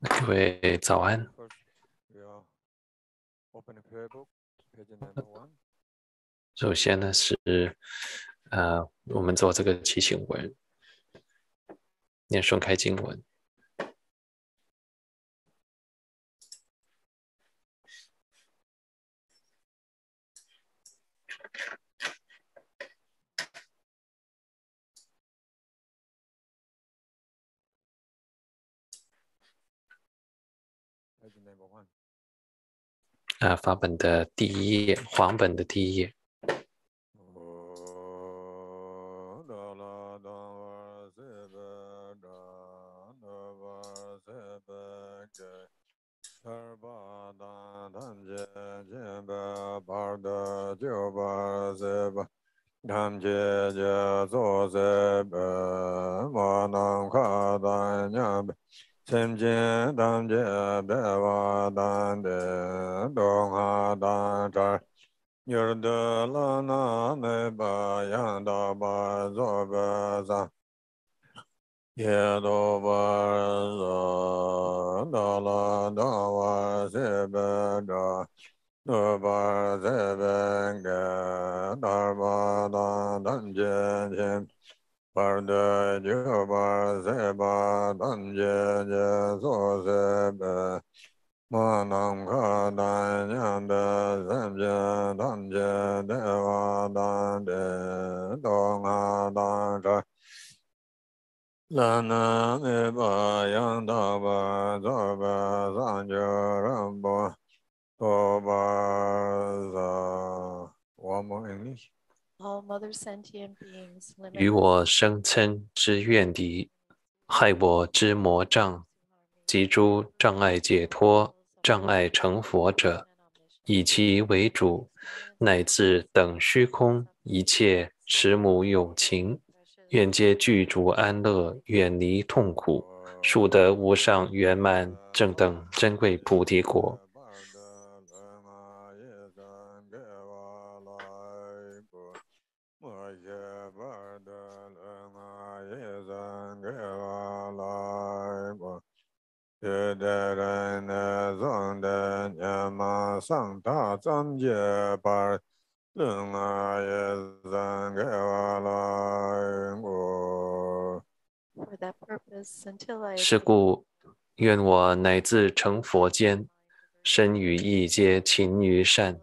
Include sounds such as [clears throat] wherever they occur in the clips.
各位早安。首先呢是，呃，我们做这个提醒文，念诵开经文。啊法本的第一页黄本的第一页。chim chin tam chi pe wa tan de dong ha tan char yur de la na me ba yang da ba zo ba za. Ye do ba zo da la da wa se ba da do ba se ben ge da ba da dan chen chen Bar de ju ba se ba dan je je zo se ba. Ma nam kha dan yan de zem je dan je de. One more English. 与我生嗔之怨敌，害我之魔障，及诸障碍解脱、障碍成佛者，以其为主，乃至等虚空一切慈母有情，愿皆具足安乐，远离痛苦，速得无上圆满正等珍贵菩提果。是故，愿我乃至成佛间，身与意皆勤于善；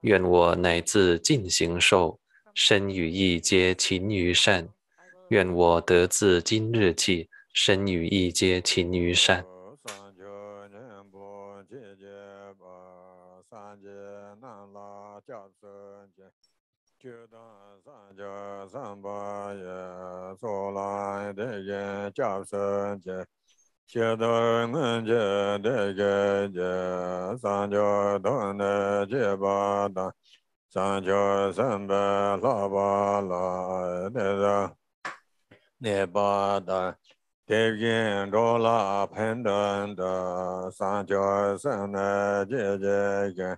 愿我乃至尽行受，身与意皆勤于善；愿我得自今日起，身与意皆勤于善。jiā sēn jiā jiā dāng sāng jiā sāng bā yé sō lāng dē yé jiā sēn jiā jiā dāng ngān jiā dē yé jiā sāng jiā dāng dē jiā bā dāng sāng jiā sāng bā lā bā lā dē dāng dē bā dāng Devyin rola pendan da sanjo sanne je je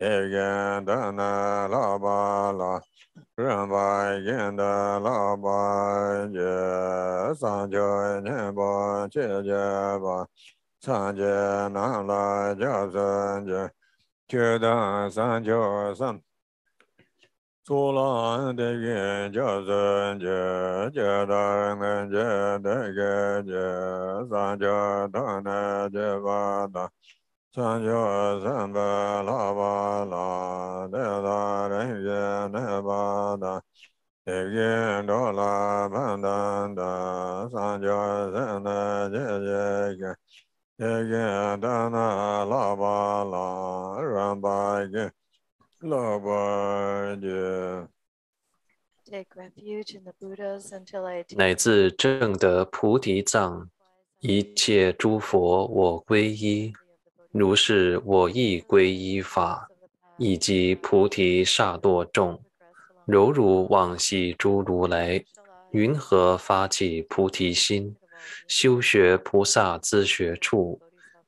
Egandana labala Rambay genda labay je Sanjo nyebo che jeba Sanje namla jasan je Kyudan sanjo san Sulan de yin jasan je Jedar ngen je dege je Sanjo dana jeba da 乃至正德菩提藏，一切诸佛我皈依。如是我亦归依法，以及菩提萨埵众，柔如往昔诸如来，云何发起菩提心？修学菩萨之学处，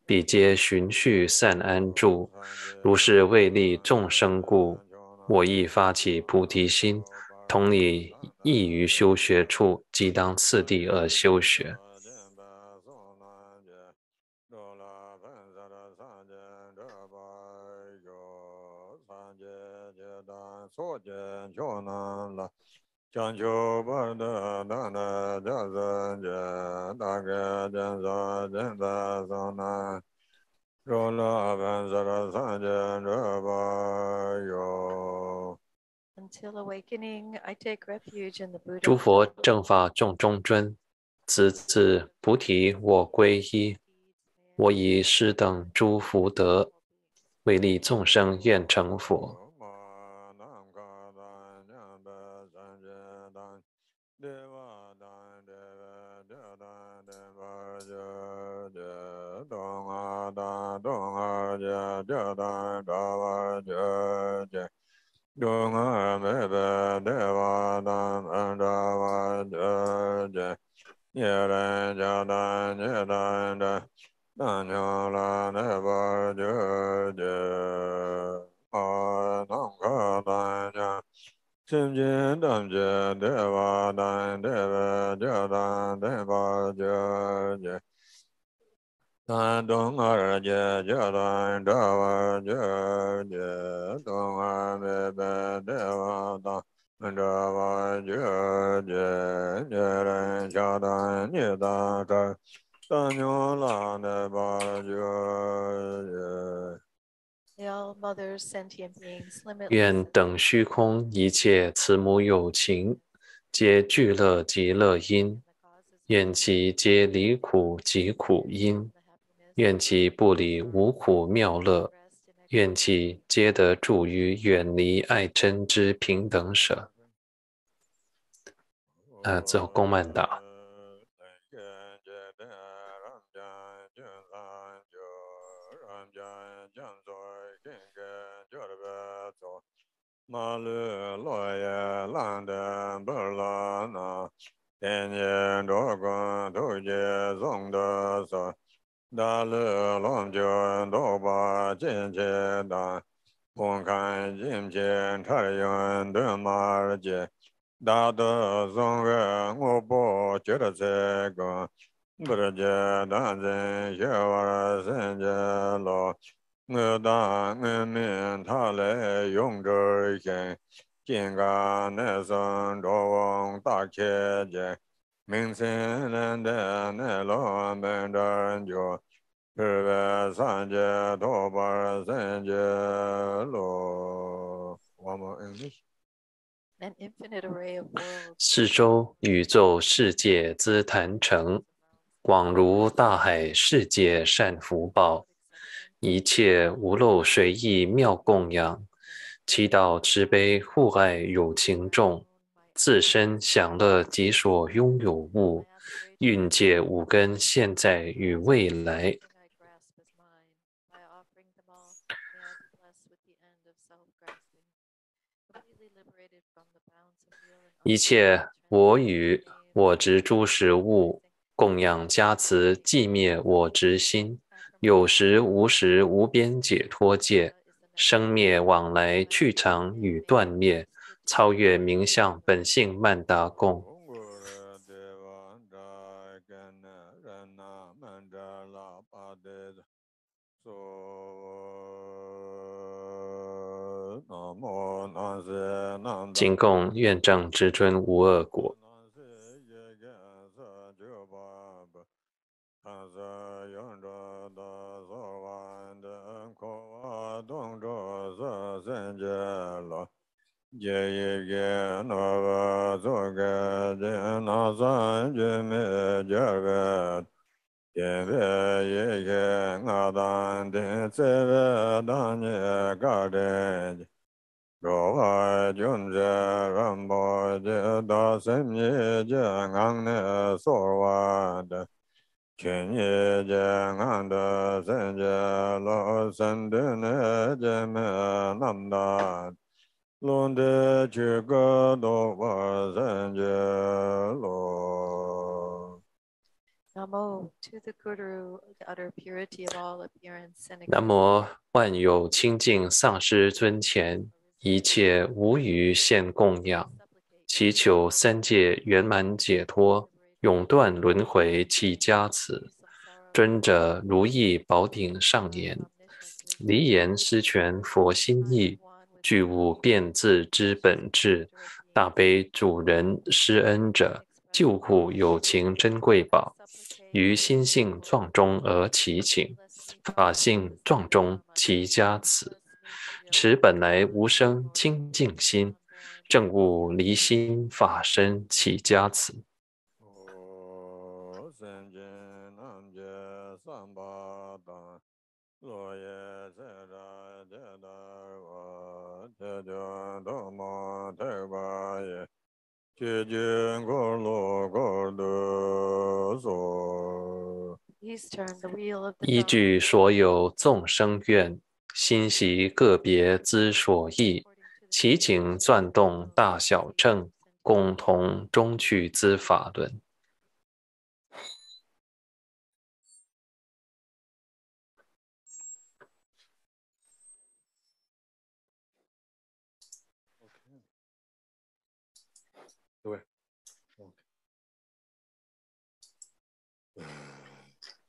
彼皆循序善安住。如是为利众生故，我亦发起菩提心。同理，亦于修学处，即当次第而修学。until awakening i take refuge in the buddha 诸佛正法众中尊此次菩提我皈依我以师等诸福德为利众生愿成佛。đà đông hà gia gia da đà và gia gia đông hà mê đà đà và da da và gia gia nhẹ đà gia da nhẹ da da, da nhọ là nè và gia gia à đông hà da gia Sim je dam je deva dan deva je de deva je je 愿等虚空一切慈母有情，皆俱乐极乐因，愿其皆离苦极苦因。愿其不离无苦妙乐；愿其皆得住于远离爱嗔之平等舍。呃最后公曼达。dā lī lōm jī dō bā jīn jī dā bōng kāng jīm jī chā yōn dō mā rī jī dā dō zōng gā ngō bō jī rā jī gō bā rī jī dā jī yō wā rā sīn jī lō. Ngī dā ngī mī tā lī yōng jī jī jīn gā nē sōng dō wōng tā kē jī 四周宇宙世界之坛城，广如大海世界善福报。一切无漏随意妙供养，祈祷慈悲护爱有情众，自身享乐己所拥有物，蕴界五根现在与未来，一切我与我执诸实物供养加持，寂灭我执心，有时无时，无边解脱界，生灭往来去常与断灭。超越名相本性曼达贡。仅供愿证之尊无二果。ye ye ge na ga zo ga de na za je me ja ga ye ve ye ge na dan de se ve dan ye ga de ro va jun je ram bo je da sem ye je ngang ne so wa de chen ye je ngang de sen je lo sen de ne je me nam da 龙的这个多瓦人杰罗。Namo to the Guru, the utter purity of all appearance and 南无万有清净上师尊前，一切无余现供养，祈求三界圆满解脱，永断轮回起加持。尊者如意宝顶上言：离言失权佛心意，具无变自之本质。大悲主人施恩者，救护有情珍贵宝，于心性状中而其请，法性状中其加此。持本来无生清净心，正悟离心法身起加此。依据所有众生愿，心习个别之所意，祈请转动大小乘，共同中取之法轮。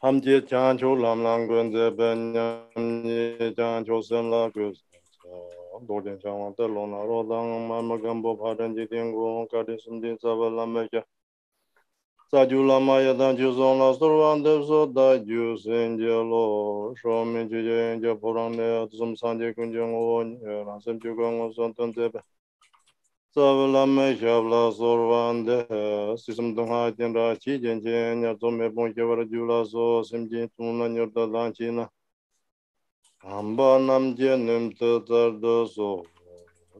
함제 장초 람랑군제 bennyam 장초 semla gus 도전 장왕 떨로나로 당 마마감보 파던지 땡고 까디 숨딘 사발라메자 사주라마야 단주존라 소르완데서 다주센젤로 쇼민주제 보랑네 좀산제 군정오 라셈주광오 손던데베 Savalame shabla sorvande, sisam dungha jinra chi jenje, nyarzo mepon kewara jula so, simji tuna nyurta lanchi na. Amba namje nimta tardo so,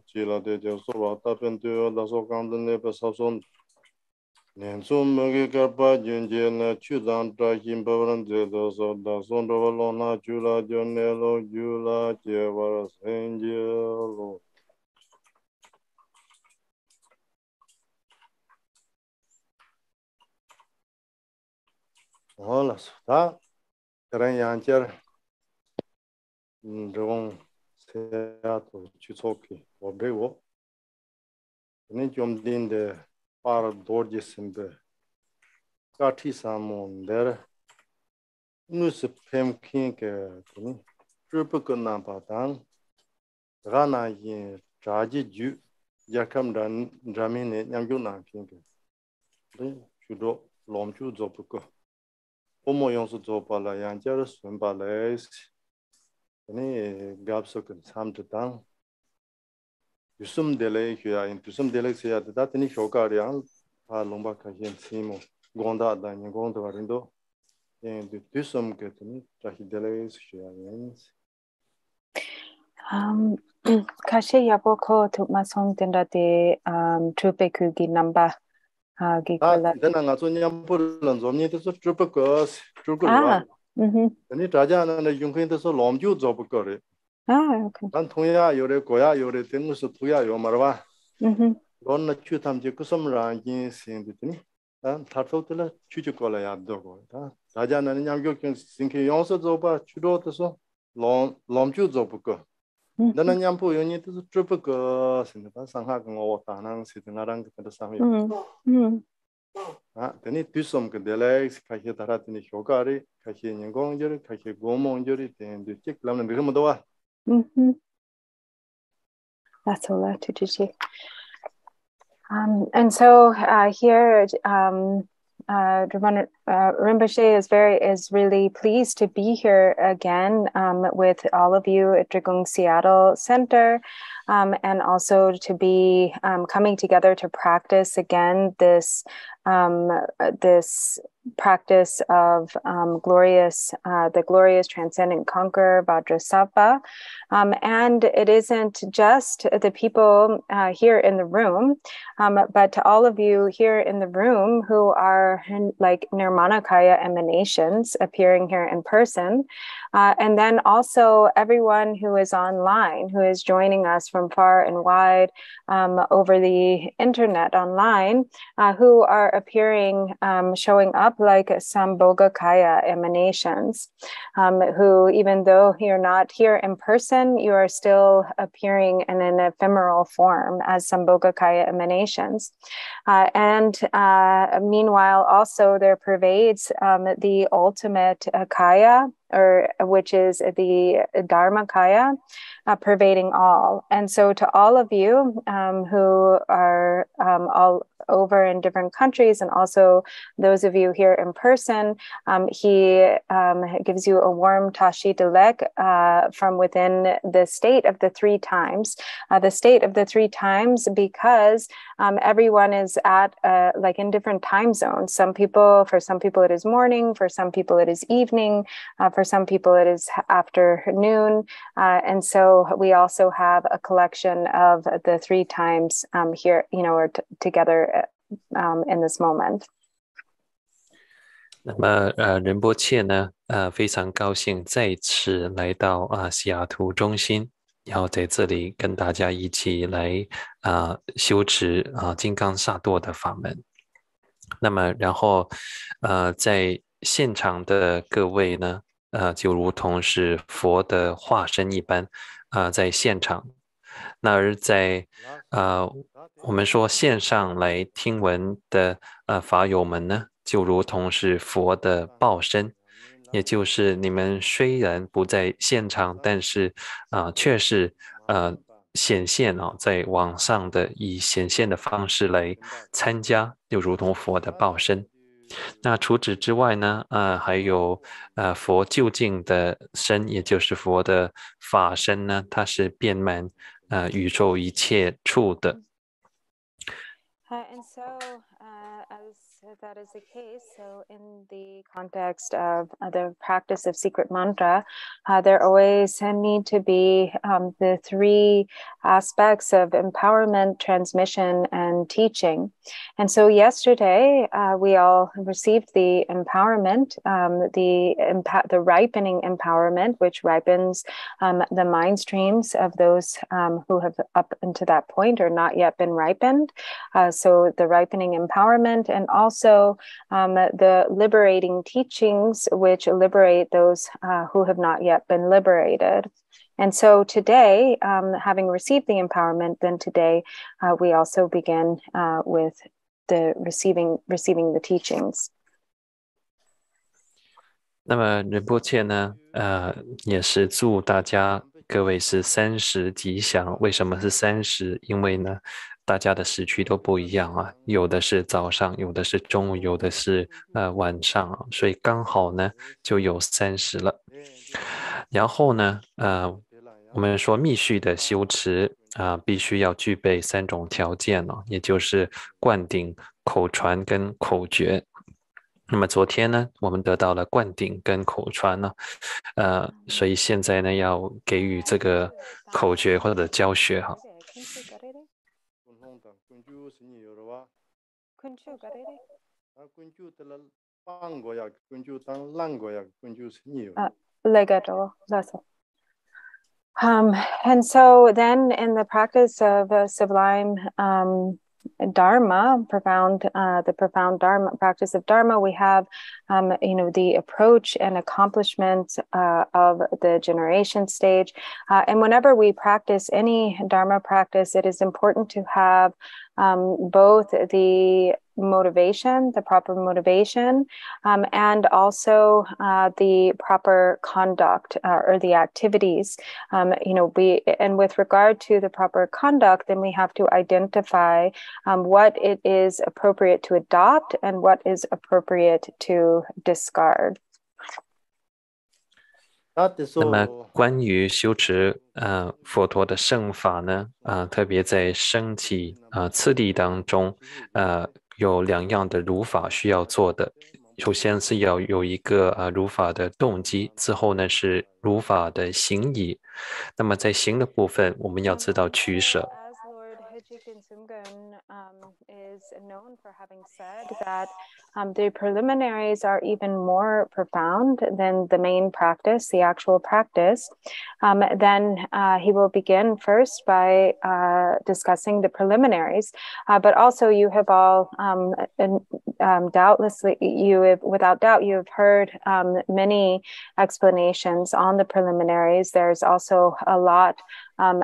chila deje sorva tapen tuyo laso kanda nepe sapson. Nensu mugi karpa junje na chudan trakin pavaran zedo so, dason rova lona chula jonelo jula kewara senje lo. ngōla sō tā tarāng yāngchār rōng sēyā tō chūtsō kī wā bē wō nē chōm dīn dē pār dōr jī sīmbē kāthī sāmō ndēr nū sī pēm kīng kē tōni chūpa kō nā pā tāng gā nā yī chājī jū yakam rāmi nē nyam kio nā kīng kē chū rō lōm chū dzō pū kō 오모 용수 조발라 양자르 순발레스 아니 갑석은 삼드당 유숨 델레 휴야 인 유숨 델레 세야 다더니 효과량 아 롱바 카신 시모 곤다 다니 곤도 바린도 예 유숨 게더니 자히 델레 휴야 um [clears throat] kashe yabo ko thuk ma song den da de um trupe ku gi number kugi namba. 아, 아, 내가 가서 냠불은 좀 니도 쭉 거, 쭉 아, 음. 아니 자자는 용근에서 롬주 접 거래. 아, 오케이. 난 통야 요래 고야 요래 된 것도 통야 요 말봐. 음. 넌 추탐지 그섬랑 신신들이 난 타토들 추주 거라야 되고. 다 자자는 냠교경 신케 용서 접아 주로도서 롬 롬주 접 거. 나는 냠포 요니 또 트루프가 신다 상하 그거 다낭 시드나랑 그때 상하 음 아, 되니 뒤섬 그 델렉스 카히 다라트니 효과리 카히 인공절 카히 고몽절이 된데 책 라면 되게 뭐 도와 음 That's all that to Um, and so uh, here, um, uh, uh, Rinpoche is very is really pleased to be here again um, with all of you at Drikung Seattle Center, um, and also to be um, coming together to practice again this um, this practice of um, glorious, uh, the glorious transcendent conqueror Vajrasattva. Um, and it isn't just the people uh, here in the room, but to all of you here in the room who are like Nirmal Brahmanakaya emanations appearing here in person. Uh, and then also everyone who is online, who is joining us from far and wide um, over the internet online, uh, who are appearing, um, showing up like Sambhogakaya emanations, um, who, even though you're not here in person, you are still appearing in an ephemeral form as Sambhogakaya emanations. Uh, and uh, meanwhile, also there pervades um, the ultimate uh, kaya, or which is the Dharmakaya, uh, pervading all. And so, to all of you um, who are um, all over in different countries, and also those of you here in person, um, he um, gives you a warm tashi delek uh, from within the state of the three times. Uh, the state of the three times because um, everyone is at uh, like in different time zones. Some people, for some people, it is morning. For some people, it is evening. Uh, for some people, it is afternoon. Uh, and so we also have a collection of the three times um, here, you know, or t- together um, in this moment. 那么，呃，仁波切呢，呃，非常高兴再次来到啊西雅图中心，然后在这里跟大家一起来啊修持啊金刚萨埵的法门。那么，然后呃，在现场的各位呢， 呃，就如同是佛的化身一般啊，在现场。那而在呃，我们说线上来听闻的呃法友们呢？就如同是佛的报身，也就是你们虽然不在现场，但是啊，却是呃显现哦，在网上的以显现的方式来参加，就如同佛的报身。那除此之外呢，呃，还有呃佛究竟的身，也就是佛的法身呢，它是遍满呃宇宙一切处的。That is the case. So, in the context of uh, the practice of secret mantra, uh, there always need to be um, the three aspects of empowerment, transmission, and teaching. And so, yesterday uh, we all received the empowerment, um, the impa- the ripening empowerment, which ripens um, the mind streams of those um, who have up until that point or not yet been ripened. Uh, so, the ripening empowerment, and also um, the liberating teachings, which liberate those uh, who have not yet been liberated. And so today, um, having received the empowerment, then today uh, we also begin uh, with the receiving receiving the teachings. 那么仁波切呢，呃，也是祝大家各位是三十吉祥。为什么是三十？因为呢， 大家的时区都不一样啊，有的是早上，有的是中午，有的是呃晚上，所以刚好呢就有三十了。然后呢，呃，我们说密续的修持啊，必须要具备三种条件哦，也就是灌顶、口传跟口诀。那么昨天呢，我们得到了灌顶跟口传呢，呃，所以现在呢要给予这个口诀或者教学哈。Legato. That's Um, and so then in the practice of uh, sublime um, dharma profound uh, the profound dharma practice of dharma we have um, you know the approach and accomplishment uh, of the generation stage. Uh, and whenever we practice any dharma practice it is important to have um, both the motivation, the proper motivation, um, and also uh, the proper conduct uh, or the activities. Um, you know, we and with regard to the proper conduct, then we have to identify um, what it is appropriate to adopt and what is appropriate to discard. 那么，关于修持呃佛陀的圣法呢，啊，特别在升起啊次第当中，呃，有两样的如法需要做的。首先是要有一个啊如法的动机，之后呢是如法的行仪。那么在行的部分，我们要知道取舍。Sumgön um, is known for having said that um, the preliminaries are even more profound than the main practice, the actual practice. Um, then uh, he will begin first by uh, discussing the preliminaries, uh, but also you have all um, um, doubtlessly, you have, without doubt, you have heard um, many explanations on the preliminaries. There's also a lot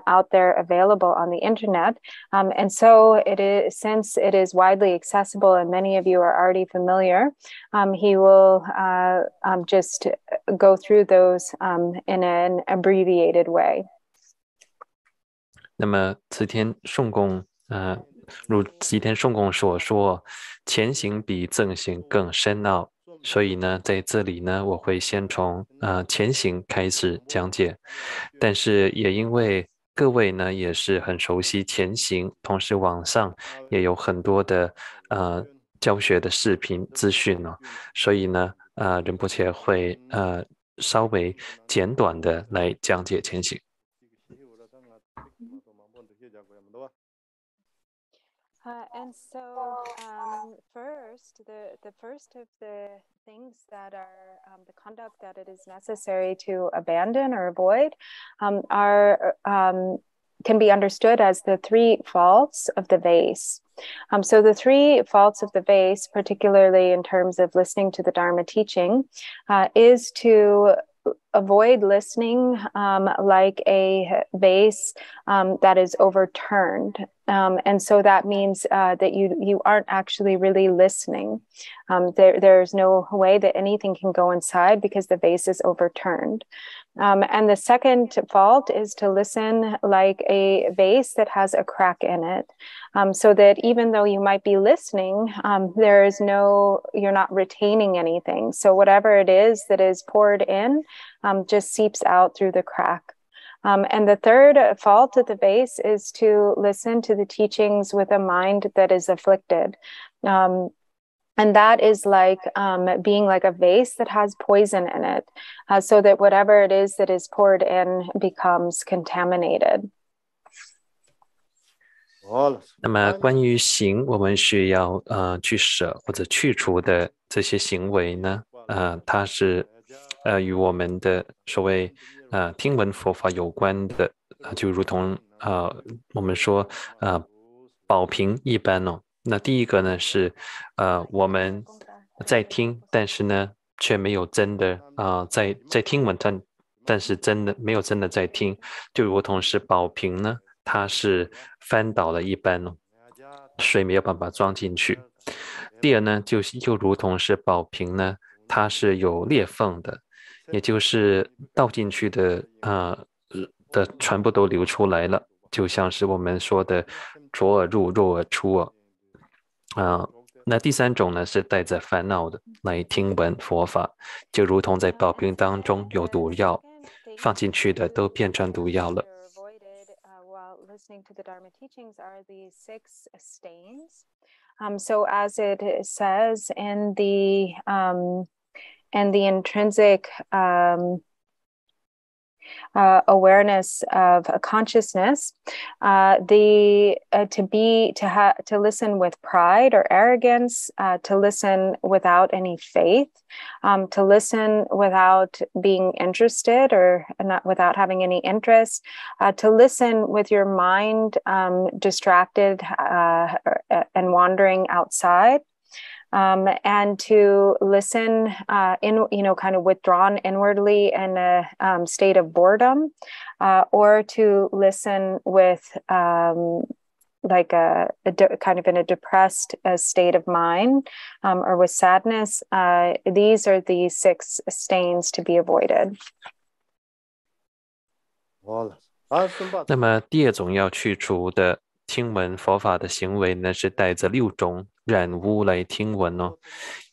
out there available on the internet. And so it is, since it is widely accessible and many of you are already familiar, um, he will uh, um, just go through those um, in an abbreviated way. 那么此天颂供，呃，如吉天颂供所说，前行比正行更深奥。所以呢，在这里呢，我会先从呃前行开始讲解，但是也因为 各位呢也是很熟悉前行，同时网上也有很多的呃教学的视频资讯呢，所以呢，呃仁波切会呃稍微简短的来讲解前行。Uh, and so, um, first, the, the first of the things that are um, the conduct that it is necessary to abandon or avoid um, are um, can be understood as the three faults of the vase. Um, so, the three faults of the vase, particularly in terms of listening to the Dharma teaching, uh, is to avoid listening um, like a vase um, that is overturned. Um, and so that means uh, that you you aren't actually really listening. Um, there there's no way that anything can go inside because the vase is overturned. Um, and the second fault is to listen like a vase that has a crack in it, um, so that even though you might be listening, um, there is no, you're not retaining anything. So whatever it is that is poured in um, just seeps out through the crack. Um, and the third fault of the vase is to listen to the teachings with a mind that is afflicted. Um, and that is like um, being like a vase that has poison in it, uh, so that whatever it is that is poured in becomes contaminated. 那么关于行，我们需要呃去舍或者去除的这些行为呢，呃，它是呃与我们的所谓呃听闻佛法有关的，就如同呃我们说呃宝瓶一般哦。 那第一个呢是，呃，我们在听，但是呢却没有真的啊在在听闻，但但是真的没有真的在听，就如同是宝瓶呢，它是翻倒了一般哦，水没有办法装进去。第二呢，就是就如同是宝瓶呢，它是有裂缝的，也就是倒进去的啊的全部都流出来了，就像是我们说的左耳入右耳出啊啊。啊，那第三种呢是带着烦恼的来听闻佛法，就如同在宝瓶当中有毒药，放进去的都变成毒药了。Um, so as it says in the um, in the intrinsic um, uh, awareness of a consciousness, uh, the uh, to be to have to listen with pride or arrogance, uh, to listen without any faith, um, to listen without being interested or not without having any interest, uh, to listen with your mind um, distracted uh, and wandering outside um, and to listen uh, in, you know, kind of withdrawn inwardly in a um, state of boredom, uh, or to listen with um, like a, a de- kind of in a depressed uh, state of mind um, or with sadness. Uh, these are the six stains to be avoided. 那么第二种要去除的 听闻佛法的行为呢，是带着六种染污来听闻哦，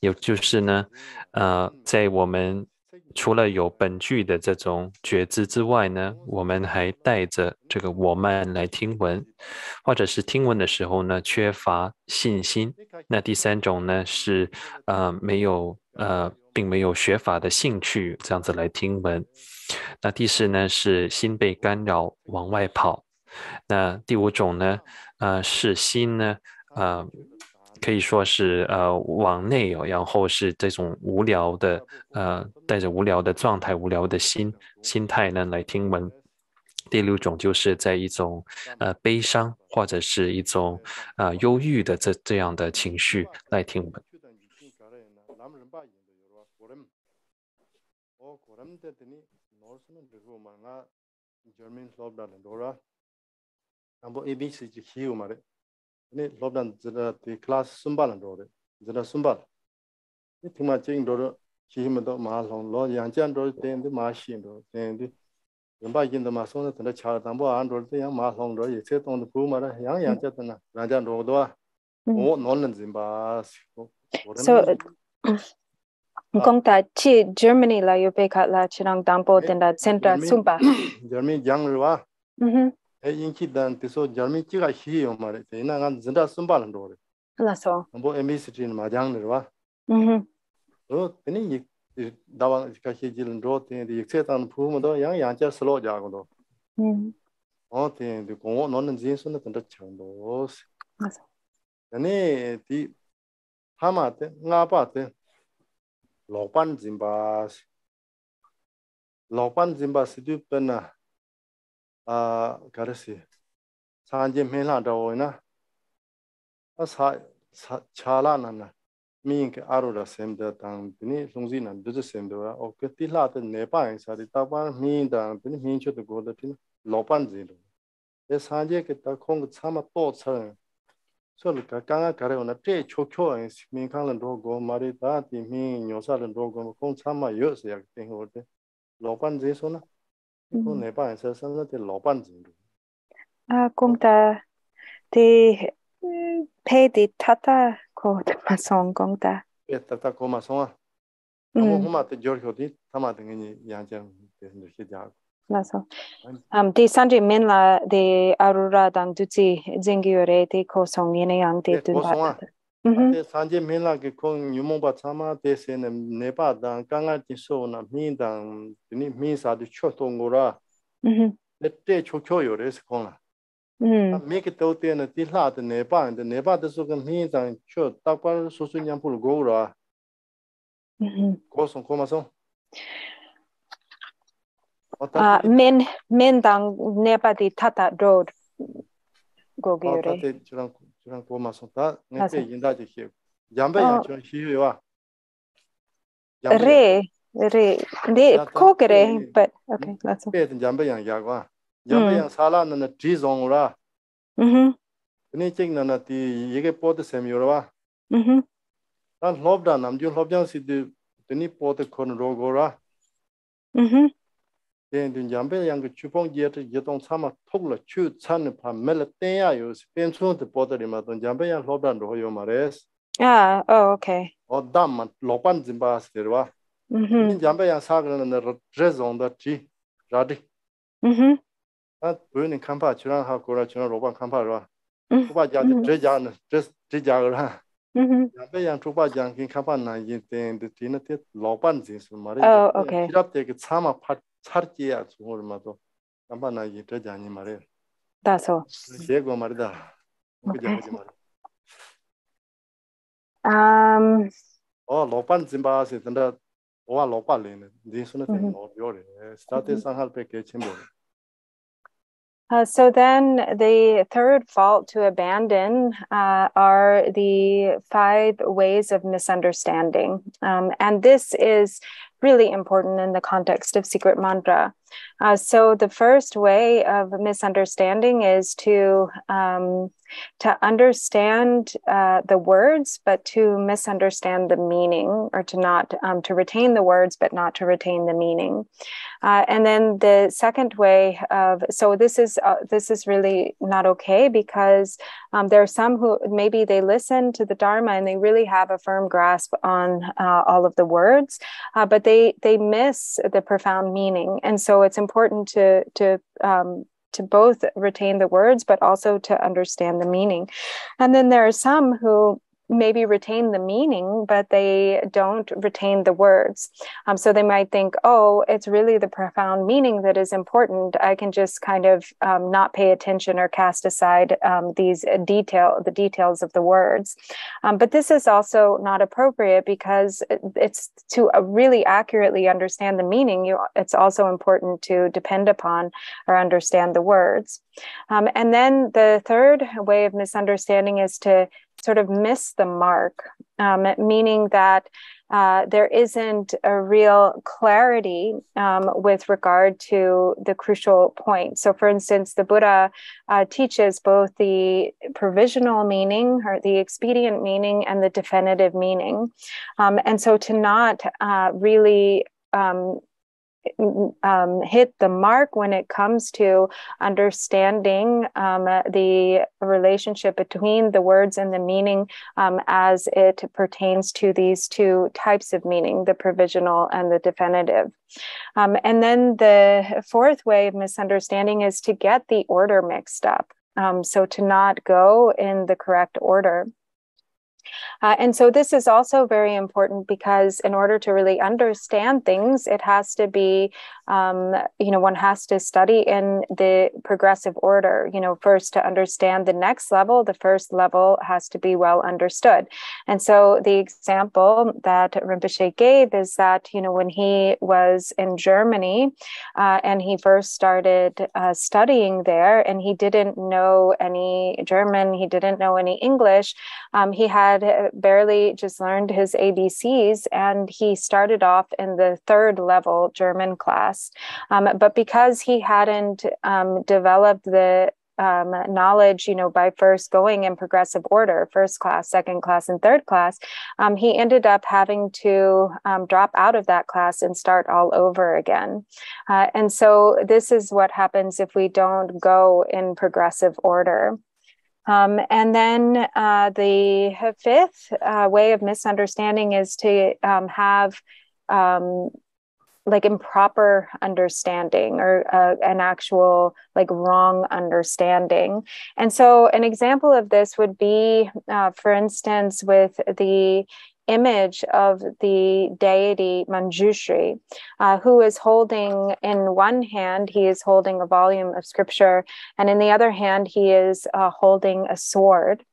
也就是呢，呃，在我们除了有本具的这种觉知之外呢，我们还带着这个我慢来听闻，或者是听闻的时候呢，缺乏信心。那第三种呢，是呃没有呃，并没有学法的兴趣，这样子来听闻。那第四呢，是心被干扰往外跑。那第五种呢，呃，是心呢，呃，可以说是呃往内哦，然后是这种无聊的，呃，带着无聊的状态、无聊的心心态呢来听闻。第六种就是在一种呃悲伤或者是一种呃忧郁的这这样的情绪来听闻。 담보 ABC 지 희우 말에 네 로브단 저라 디 클래스 숨발은 로레 저라 숨발 이 팀마 쟁 로로 지힘도 마롱 로 양장 로 된데 마신 로 된데 연바 인도 마송의 던데 차 담보 안 로르데 양 마롱 로 예체 동도 부 말아 양 양자더나 양장 로도 오 놀는 짐바 so kong ta chi germany la yo pe kha la chinang dampo den da center sumba germany yang wa mhm 인기 단 피소 저미 키가 희요 말에 되나 간 진다 숨발은 도래. 알았어. 뭐 에미시트인 마장들 와. 음. 어 근데 이 다와 같이 지는 로테 이 세탄 부모도 양 양자 슬로 자고도. 음. 어 근데 공원 너는 진수는 근데 정도 알았어. 아니 디 하마테 나바테 로반 짐바스. 로반 짐바스 뒤편나. 아 가르시. 산지 메라다오 나. 아사 차라나나. 미인게 아로라 셈다 당드니 송지나 드즈 셈도라 오케티라데 네파인 사리타파 미인다 드니 미인초도 고르티 로판지로. 에 산제 게타 콩 참아 또 차. 솔까 강가 가려나 테 초초에 민칸런 도고 마리다. 디미 뇨사런 도고 콩 참아 요스 약 땡호데 로판지소나. 그 네바에서 선라데 로반진 아 공다 데 페디 타타 코 마송 공다 예 타타 코 마송아 아무 고마테 저르효디 타마등이 양장 데서 시작 나서 암데 산제 멘라 데 아루라 당 두치 징기요레 데 코송이네 양데 두다 ᱛᱮ ᱥᱟᱱᱡᱮ ᱢᱮᱱᱞᱟ ᱜᱮ ᱠᱚᱱ ᱧᱩᱢᱚᱵᱟ ᱛᱟᱢᱟ ᱛᱮ ᱥᱮᱱᱮ ᱱᱮᱯᱟ ᱫᱟᱱ ᱠᱟᱝᱟ ᱛᱤᱥᱚᱱᱟ ᱢᱤᱱ ᱫᱟᱱ ᱛᱤᱱᱤ ᱢᱤᱱ ᱥᱟᱫᱩ ᱪᱷᱚᱛᱚᱝᱜᱚᱨᱟ ᱛᱮ ᱪᱷᱚᱠᱷᱚ ᱭᱚᱨᱮᱥ ᱠᱚᱱᱟ 메게 도테는 딜라드 네바인데 네바드 속은 미장 초 딱발 소수냥 불 고라. 고송 고마송 아멘 멘당 네바디 타타 로드 고게레 저랑 도마 손다. 내게 인다지 히 잠바야 저 히요와. 레 레 근데 코그레 but okay that's all 베든 잠바야 야과. 잠바야 살아는 디종라 음 근데 찍나나 디 이게 포드 셈요라 음 난 롭다. 남주 롭장 시디 드니 포드 콘 로고라. 음 dēndun yāmbē yāngu chūpōng yēt yedōng tsāma tōkla chū tsāni pā mēla tēnyā yōs, pēnchūng tī pōtā rīmā tōng yāmbē yāng lōpān rō yō mā rēs. Ah, oh, okay. O dām mā lōpān dzimbā sī rwa. Yāmbē yāng sā kārā nā rē zōng dā tī, rā tī. Tā bō nī kāmpā chūrāng hā kōrā chūrāng lōpān kāmpā rwa. Chūpā yā tī drē yā nā, drē yā rā. Yāmbē yāng chūpā yāng kī kāmpā nā yī tēn tī nā tī lōpān zīng sū mā rē. Oh, okay. Tirab tē kī tsāma pāt 살지야 죽을 마도 남반나기 되지 아니 말이야. 다소. 제고 말이다. 그게 아니지 말. 음. 어 로판 짐바스 된다. 오와 로팔레네. 니스는 된 요래. 스타트 상할 때 침보. Uh, so then the third fault to abandon uh, are the five ways of misunderstanding. Um, and this is really important in the context of secret mantra. Uh, so the first way of misunderstanding is to um, to understand uh, the words, but to misunderstand the meaning, or to not um, to retain the words, but not to retain the meaning. Uh, and then the second way of so this is uh, this is really not okay because um, there are some who maybe they listen to the dharma and they really have a firm grasp on uh, all of the words, uh, but they they miss the profound meaning. And so it's important to to um, to both retain the words but also to understand the meaning. And then there are some who maybe retain the meaning, but they don't retain the words. Um, so they might think, oh, it's really the profound meaning that is important. I can just kind of um, not pay attention or cast aside um, these detail, the details of the words. Um, but this is also not appropriate because it's to uh, really accurately understand the meaning. You, it's also important to depend upon or understand the words. Um, and then the third way of misunderstanding is to sort of miss the mark, um, meaning that uh, there isn't a real clarity um, with regard to the crucial point. So, for instance, the Buddha uh, teaches both the provisional meaning or the expedient meaning and the definitive meaning. Um, and so, to not uh, really um, um, hit the mark when it comes to understanding um, the relationship between the words and the meaning um, as it pertains to these two types of meaning the provisional and the definitive. Um, and then the fourth way of misunderstanding is to get the order mixed up. Um, so to not go in the correct order. Uh, and so this is also very important because in order to really understand things, it has to be, um, you know, one has to study in the progressive order. You know, first to understand the next level, the first level has to be well understood. And so the example that Rinpoche gave is that, you know, when he was in Germany uh, and he first started uh, studying there and he didn't know any German, he didn't know any English, um, he had barely just learned his ABCs, and he started off in the third level German class. Um, but because he hadn't um, developed the um, knowledge, you know, by first going in progressive order, first class, second class, and third class, um, he ended up having to um, drop out of that class and start all over again. Uh, and so this is what happens if we don't go in progressive order. Um, and then uh, the fifth uh, way of misunderstanding is to um, have um, like improper understanding or uh, an actual like wrong understanding. And so, an example of this would be, uh, for instance, with the image of the deity Manjushri, uh, who is holding in one hand, he is holding a volume of scripture, and in the other hand, he is uh, holding a sword.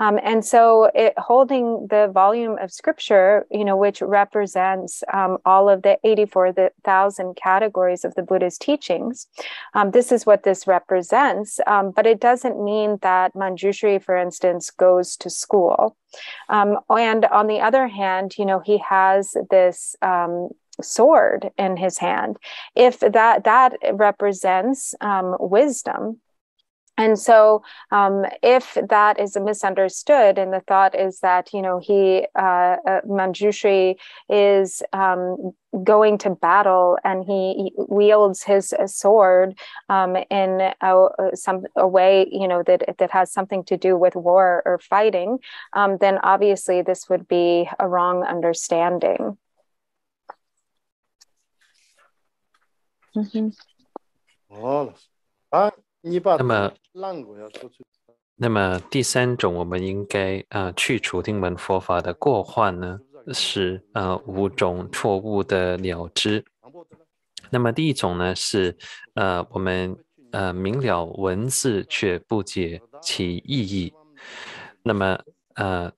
Um, and so, it, holding the volume of scripture, you know, which represents um, all of the 84,000 categories of the Buddha's teachings, um, this is what this represents. Um, but it doesn't mean that Manjushri, for instance, goes to school. Um, and on the other hand, you know, he has this um, sword in his hand if that that represents um, wisdom and so um, if that is misunderstood and the thought is that you know he uh, uh, manjushri is um, going to battle and he, he wields his uh, sword um, in a, some a way you know that that has something to do with war or fighting um, then obviously this would be a wrong understanding mm-hmm. oh, 那么，那么第三种，我们应该啊去除听闻佛法的过患呢，是呃五种错误的了知。那么第一种呢是呃我们呃明了文字却不解其意义。那么呃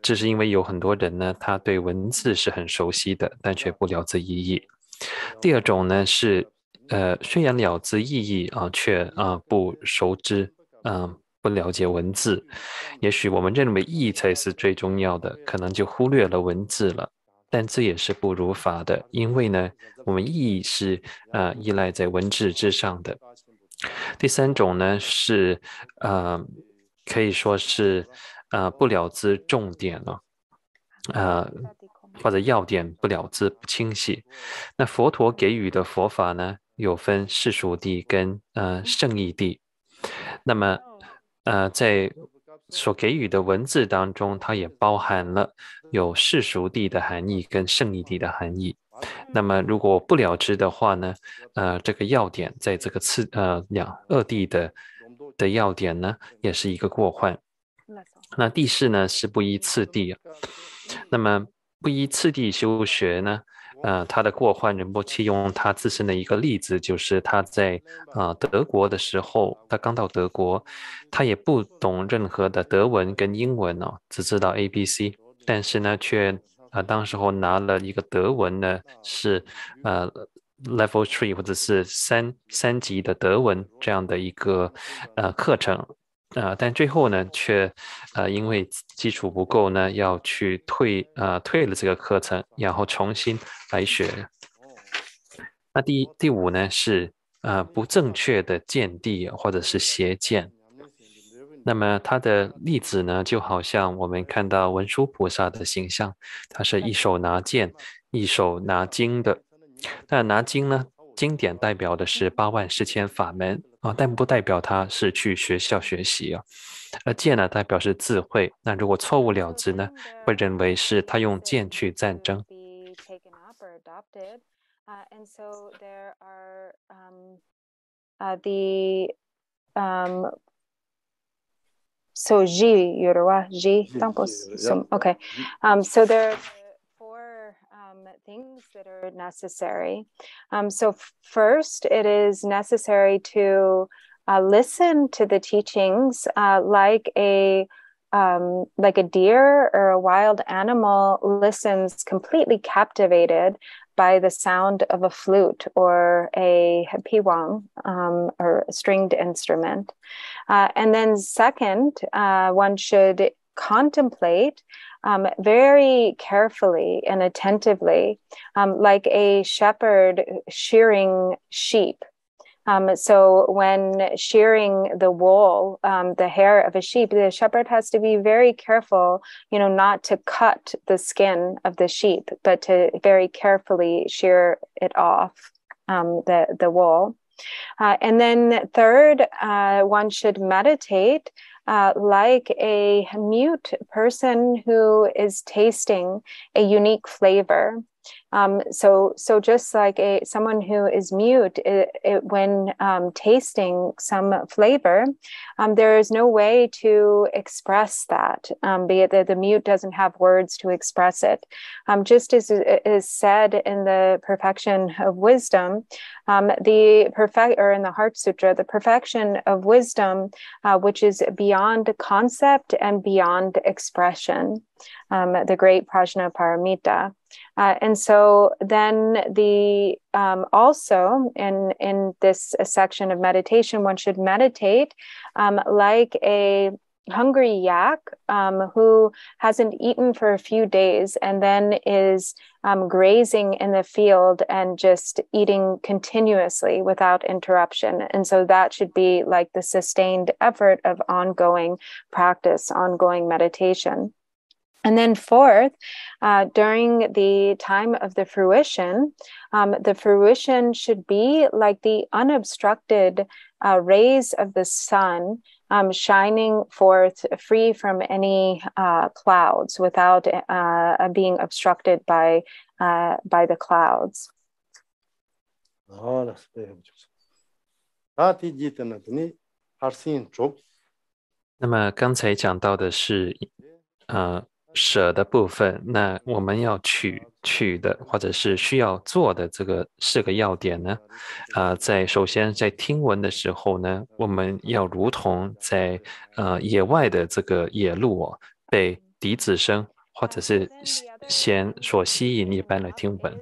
这是因为有很多人呢，他对文字是很熟悉的，但却不了解意义。第二种呢是。呃，虽然了知意义啊，却啊不熟知，嗯，不了解文字。也许我们认为意义才是最重要的，可能就忽略了文字了。但这也是不如法的，因为呢，我们意义是啊依赖在文字之上的。第三种呢是呃，可以说是呃不了知重点了，呃或者要点不了知不清晰。那佛陀给予的佛法呢？有分世俗地跟呃圣义地，那么呃在所给予的文字当中，它也包含了有世俗地的含义跟圣义地的含义。那么如果不了知的话呢，呃这个要点在这个次呃两二地的的要点呢，也是一个过患。那第四呢是不依次第。那么不依次第修学呢？呃，他的过患仁波切用他自身的一个例子，就是他在啊德国的时候，他刚到德国，他也不懂任何的德文跟英文哦，只知道 A B C，但是呢，却啊当时候拿了一个德文呢是呃 Level Three 或者是三三级的德文这样的一个呃课程。啊，但最后呢，却呃因为基础不够呢，要去退啊退了这个课程，然后重新来学。那第第五呢是呃不正确的见地或者是邪见。那么他的例子呢，就好像我们看到文殊菩萨的形象，他是一手拿剑，一手拿经的。那拿经呢？经典代表的是八万四千法门啊，但不代表他是去学校学习啊。而剑呢，代表是智慧。那如果错误了之呢，会认为是他用剑去战争。So G, Yoruba, G, Tampos. So, okay. Um, so there things that are necessary. Um, so, first, it is necessary to uh, listen to the teachings uh, like a um, like a deer or a wild animal listens completely captivated by the sound of a flute or a piwang um, or a stringed instrument. Uh, and then, second, uh, one should contemplate um, very carefully and attentively, um, like a shepherd shearing sheep. Um, so when shearing the wool, um, the hair of a sheep, the shepherd has to be very careful, you know, not to cut the skin of the sheep, but to very carefully shear it off, um, the the wool. Uh, and then third, uh, one should meditate uh, like a mute person who is tasting a unique flavor. Um, so, so just like a someone who is mute, it, it, when um, tasting some flavor, um, there is no way to express that. Um, be it that the mute doesn't have words to express it. Um, just as is said in the Perfection of Wisdom, um, the perfect or in the Heart Sutra, the perfection of wisdom, uh, which is beyond concept and beyond expression. the great Prajna Paramita. Uh, and so then the um, also in in this section of meditation, one should meditate um, like a hungry yak um, who hasn't eaten for a few days and then is um, grazing in the field and just eating continuously without interruption. And so that should be like the sustained effort of ongoing practice, ongoing meditation. And then, fourth, uh, during the time of the fruition, um, the fruition should be like the unobstructed uh, rays of the sun um, shining forth free from any uh, clouds without uh, being obstructed by, uh, by the clouds. 舍的部分，那我们要取取的或者是需要做的这个四个要点呢？啊，在首先在听闻的时候呢，我们要如同在呃野外的这个野鹿哦，被笛子声或者是弦所吸引一般来听闻。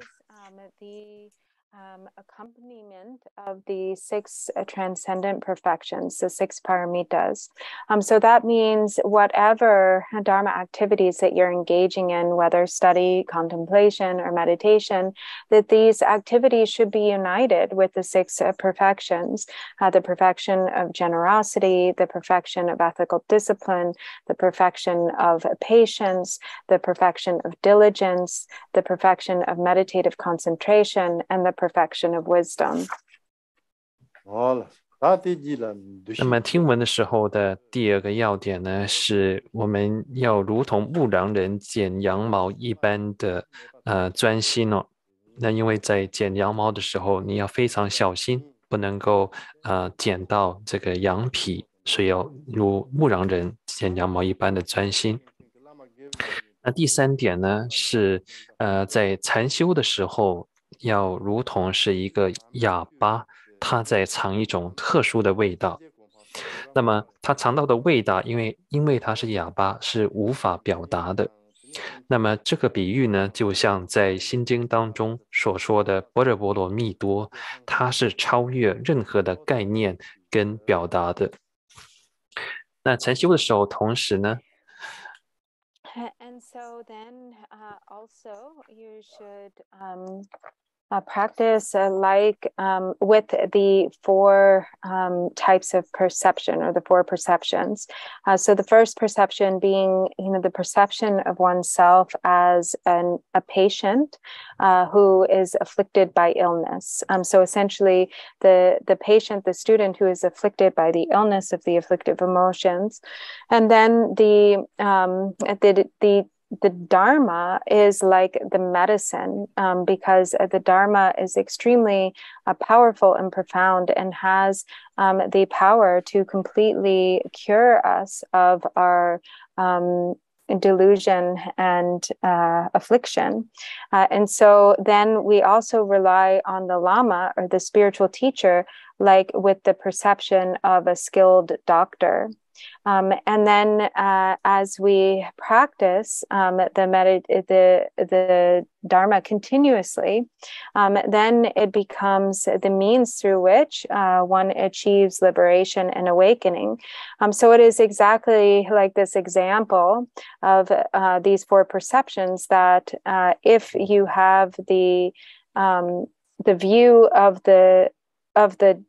Accompaniment of the six uh, transcendent perfections, the six paramitas. Um, so that means whatever Dharma activities that you're engaging in, whether study, contemplation, or meditation, that these activities should be united with the six uh, perfections uh, the perfection of generosity, the perfection of ethical discipline, the perfection of patience, the perfection of diligence, the perfection of meditative concentration, and the perfection of wisdom. 那么听闻的时候的第二个要点呢，是我们要如同牧羊人剪羊毛一般的呃专心哦。那因为在剪羊毛的时候，你要非常小心，不能够呃剪到这个羊皮，所以要如牧羊人剪羊毛一般的专心。那第三点呢，是呃，在禅修的时候，要如同是一个哑巴，他在尝一种特殊的味道。那么他尝到的味道，因为因为他是哑巴，是无法表达的。那么这个比喻呢，就像在《心经》当中所说的“般若波罗蜜多”，它是超越任何的概念跟表达的。那禅修的时候，同时呢。And so then uh, also you should um, uh, practice uh, like um, with the four um, types of perception or the four perceptions. Uh, so the first perception being, you know, the perception of oneself as an, a patient uh, who is afflicted by illness. Um, so essentially, the the patient, the student who is afflicted by the illness of the afflictive emotions, and then the um, the the the Dharma is like the medicine um, because the Dharma is extremely uh, powerful and profound and has um, the power to completely cure us of our um, delusion and uh, affliction. Uh, and so then we also rely on the Lama or the spiritual teacher, like with the perception of a skilled doctor. Um, and then uh, as we practice um, the, med- the, the Dharma continuously, um, then it becomes the means through which uh, one achieves liberation and awakening. Um, so it is exactly like this example of uh, these four perceptions that uh, if you have the um, the view of the of the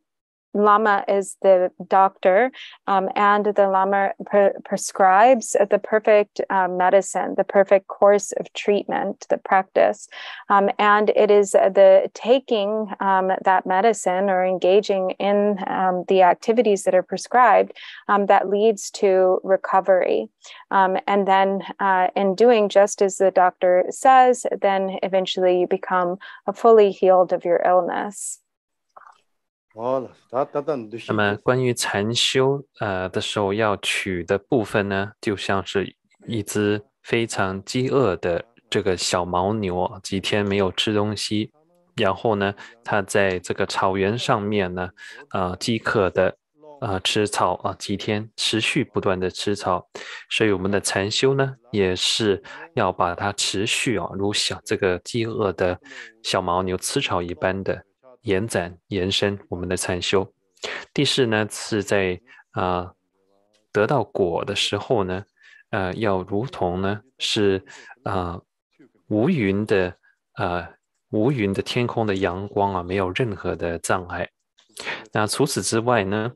Lama is the doctor, um, and the Lama pre- prescribes the perfect uh, medicine, the perfect course of treatment, the practice. Um, and it is the taking um, that medicine or engaging in um, the activities that are prescribed um, that leads to recovery. And then, uh, in doing just as the doctor says, then eventually you become a fully healed of your illness. 那么关于禅修呃的时候要取的部分呢，就像是一只非常饥饿的这个小牦牛，几天没有吃东西，然后呢，它在这个草原上面呢，呃，饥渴的呃吃草啊，几天持续不断的吃草，所以我们的禅修呢，也是要把它持续啊，如小这个饥饿的小牦牛吃草一般的。延展、延伸我们的禅修。第四呢，是在啊得到果的时候呢，呃，要如同呢是啊无云的呃无云的天空的阳光啊，没有任何的障碍。那除此之外呢，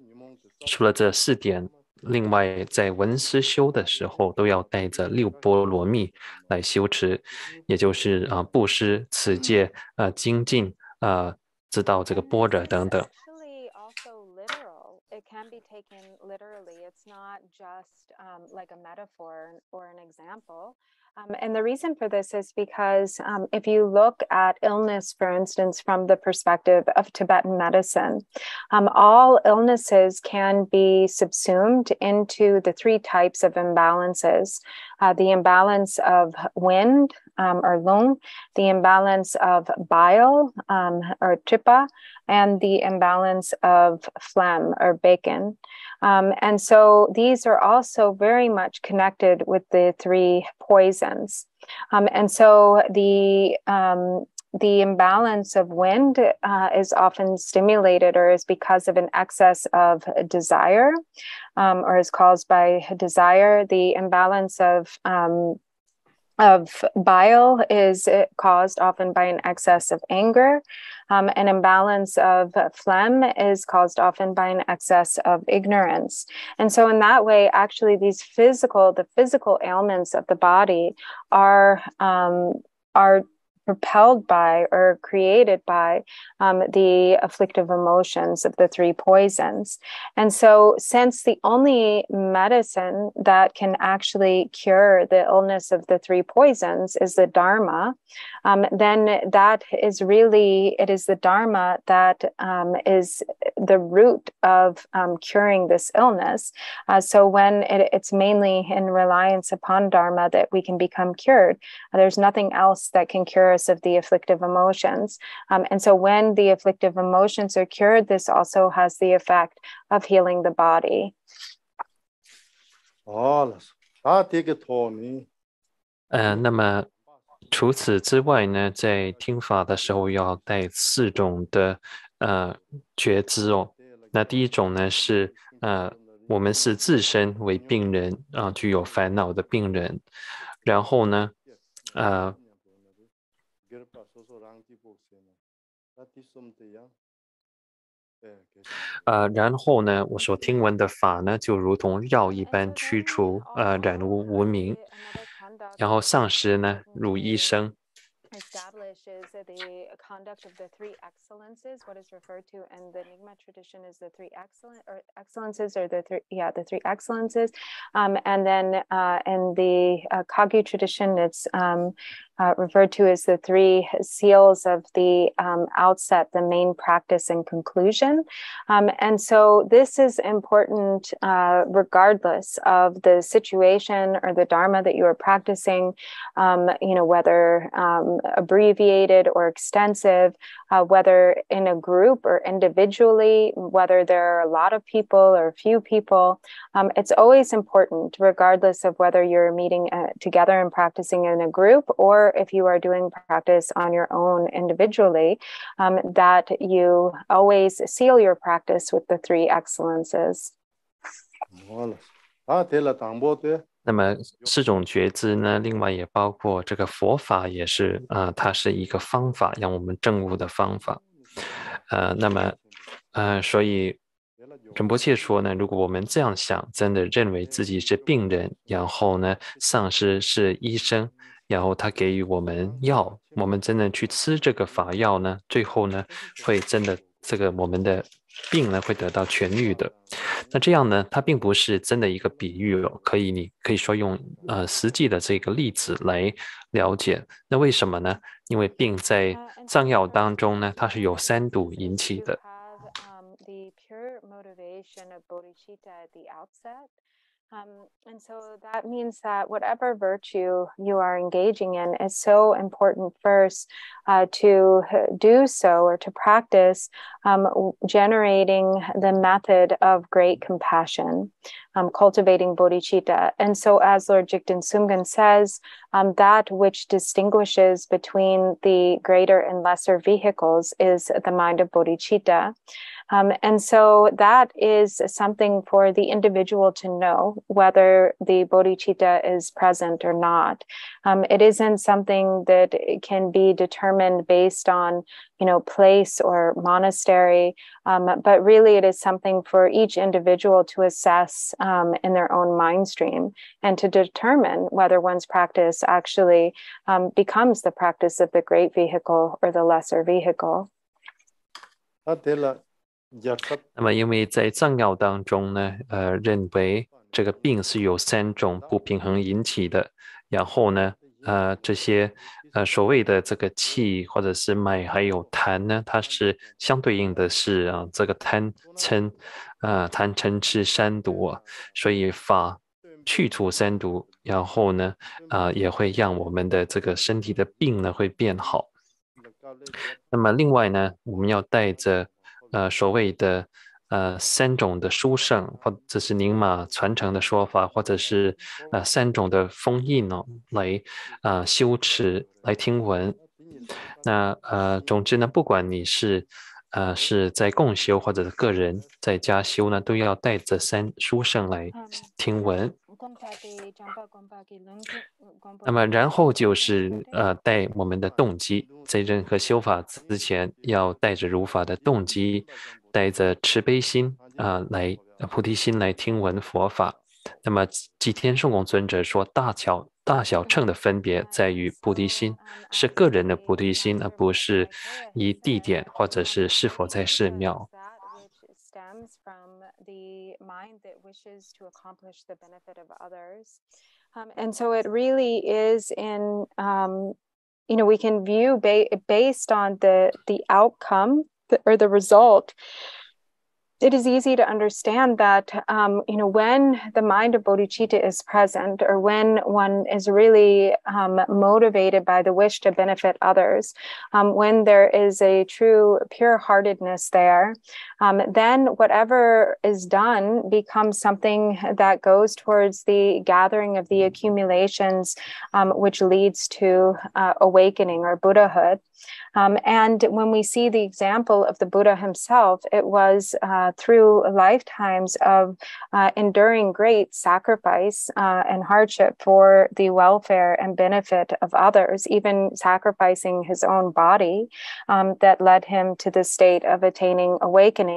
除了这四点，另外在闻思修的时候，都要带着六波罗蜜来修持，也就是啊布施、持戒、啊精进、啊。知道这个般若等等。It can be taken literally. It's not just um, like a metaphor or an example. Um, and the reason for this is because um, if you look at illness, for instance, from the perspective of Tibetan medicine, um, all illnesses can be subsumed into the three types of imbalances uh, the imbalance of wind um, or lung, the imbalance of bile um, or tripa, and the imbalance of phlegm or beken. Um, and so these are also very much connected with the three poisons. Um, and so the um, the imbalance of wind uh, is often stimulated or is because of an excess of desire um, or is caused by desire. The imbalance of um, of bile is caused often by an excess of anger. Um, an imbalance of phlegm is caused often by an excess of ignorance. And so, in that way, actually, these physical, the physical ailments of the body are um, are propelled by or created by um, the afflictive emotions of the three poisons. And so, since the only medicine that can actually cure the illness of the three poisons is the Dharma, um, then that is really, it is the Dharma that um, is the root of um, curing this illness. Uh, so when it, it's mainly in reliance upon Dharma that we can become cured, uh, there's nothing else that can cure us of the afflictive emotions. Um, and so when the afflictive emotions are cured, this also has the effect of healing the body. 好了，他这个托尼，呃，那么除此之外呢，在听法的时候要带四种的呃觉知哦。那第一种呢是呃，我们是自身为病人啊，具有烦恼的病人。然后呢，呃， 呃，然后呢，我所听闻的法呢，就如同药一般驱除呃染污无明。然后上师呢，如医生。Establishes the conduct of the three excellences, what is referred to in the Nyingma tradition is the three excellent or excellences or the three, yeah, the three excellences. Um, and then uh, in the uh, Kagyu tradition, it's um, uh, referred to as the three seals of the um, outset, the main practice and conclusion. Um, and so this is important uh, regardless of the situation or the Dharma that you are practicing, um, you know, whether um, abbreviated or extensive, uh, whether in a group or individually, whether there are a lot of people or a few people. Um, it's always important, regardless of whether you're meeting uh, together and practicing in a group or if you are doing practice on your own individually, um, that you always seal your practice with the three excellences. 那么四种觉知呢，另外也包括这个佛法，也是啊、它是一个方法，让我们证悟的方法。呃，那么呃，所以仁波切说呢，如果我们这样想，真的认为自己是病人，然后呢，上师是医生，然后他给予我们药，我们真的去吃这个法药呢，最后呢，会真的这个我们的病呢会得到痊愈的。那这样呢，它并不是真的一个比喻哦，可以你可以说用呃实际的这个例子来了解。那为什么呢？因为病在藏药当中呢，它是有三毒引起的。Um, and so that means that whatever virtue you are engaging in is so important first uh, to do so or to practice um, generating the method of great compassion, um, cultivating bodhicitta. And so, as Lord Jigten Sumgön says, um, that which distinguishes between the greater and lesser vehicles is the mind of bodhicitta. Um, and so that is something for the individual to know whether the bodhicitta is present or not. Um, it isn't something that can be determined based on, you know, place or monastery, um, but really it is something for each individual to assess um, in their own mind stream and to determine whether one's practice actually um, becomes the practice of the great vehicle or the lesser vehicle. 那么，因为在藏药当中呢，呃，认为这个病是由三种不平衡引起的。然后呢，呃，这些呃所谓的这个气或者是脉还有痰呢，它是相对应的是啊，这个贪嗔啊，贪嗔痴三毒啊，所以法去除三毒，然后呢，啊，也会让我们的这个身体的病呢会变好。那么另外呢，我们要带着。呃，所谓的呃三种的书圣，或者是宁玛传承的说法，或者是呃三种的封印哦，来啊修持来听闻。那呃，总之呢，不管你是呃是在共修或者是个人在家修呢，都要带着三书圣来听闻。那么，然后就是呃，带我们的动机，在任何修法之前，要带着如法的动机，带着慈悲心啊，来菩提心来听闻佛法。那么，祭天圣公尊者说，大小大小乘的分别在于菩提心，是个人的菩提心，而不是以地点或者是是否在寺庙。The mind that wishes to accomplish the benefit of others. Um, and so it really is in, um, you know, we can view ba- based on the the outcome or the result it is easy to understand that um, you know when the mind of bodhicitta is present or when one is really um, motivated by the wish to benefit others um, when there is a true pure heartedness there um, then whatever is done becomes something that goes towards the gathering of the accumulations um, which leads to uh, awakening or buddhahood um, and when we see the example of the Buddha himself, it was uh, through lifetimes of uh, enduring great sacrifice uh, and hardship for the welfare and benefit of others, even sacrificing his own body, um, that led him to the state of attaining awakening.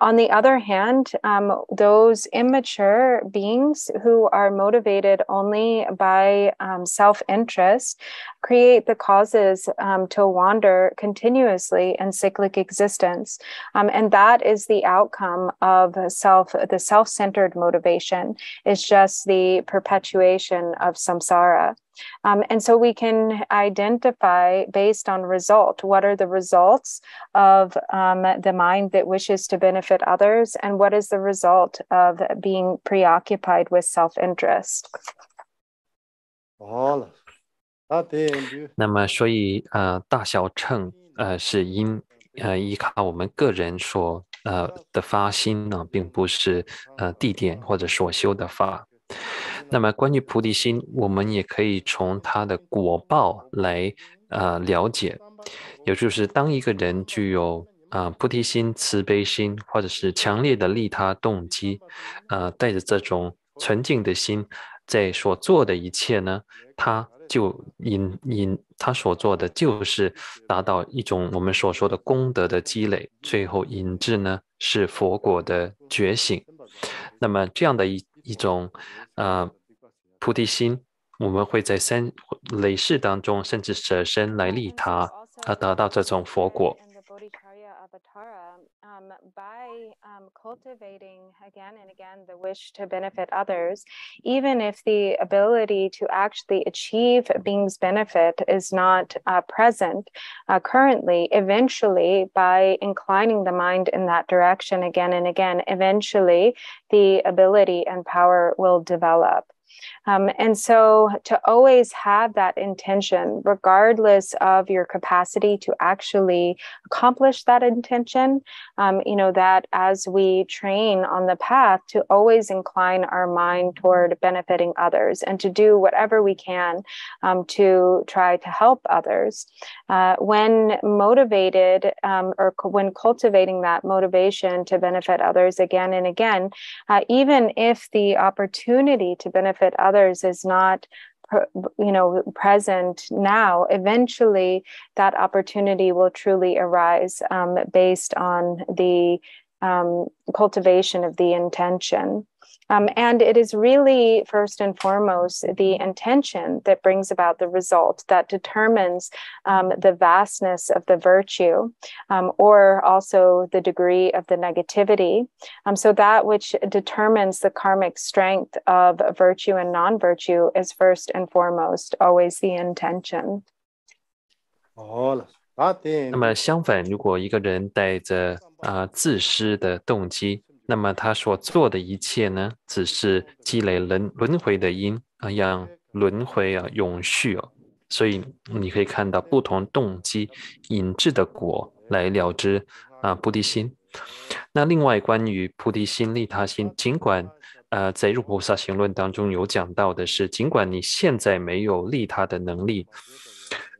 On the other hand, um, those immature beings who are motivated only by um, self interest create the causes um, to wander continuously in cyclic existence. Um, and that is the outcome of self, the self centered motivation, is just the perpetuation of samsara. Um, and so we can identify based on result what are the results of um, the mind that wishes to benefit others, and what is the result of being preoccupied with self interest. 好了，那对于那么，所以呃，大小乘呃是因呃依靠我们个人所呃的发心呢，并不是呃地点或者所修的法。 那么，关于菩提心，我们也可以从它的果报来呃了解，也就是当一个人具有啊菩提心、慈悲心，或者是强烈的利他动机，呃，带着这种纯净的心，在所做的一切呢，他就引引他所做的就是达到一种我们所说的功德的积累，最后引致呢是佛果的觉醒。那么这样的一一种呃菩提心，我们会在三累世当中，甚至舍身来利他，而得到这种佛果。Um, by um, cultivating again and again the wish to benefit others, even if the ability to actually achieve being's benefit is not uh, present uh, currently, eventually, by inclining the mind in that direction again and again, eventually the ability and power will develop. Um, and so to always have that intention, regardless of your capacity to actually accomplish that intention, um, you know, that as we train on the path to always incline our mind toward benefiting others and to do whatever we can um, to try to help others. Uh, when motivated um, or when cultivating that motivation to benefit others again and again, uh, even if the opportunity to benefit others is not you know present now eventually that opportunity will truly arise um, based on the um, cultivation of the intention um, and it is really first and foremost the intention that brings about the result that determines um, the vastness of the virtue um, or also the degree of the negativity. Um, so, that which determines the karmic strength of virtue and non virtue is first and foremost always the intention. 好了，那对那么相反，如果一个人带着啊、自私的动机， 那么他所做的一切呢，只是积累轮轮回的因啊，让轮回啊永续哦。所以你可以看到不同动机引致的果来了之啊菩提心。那另外关于菩提心、利他心，尽管呃在入菩萨行论当中有讲到的是，尽管你现在没有利他的能力，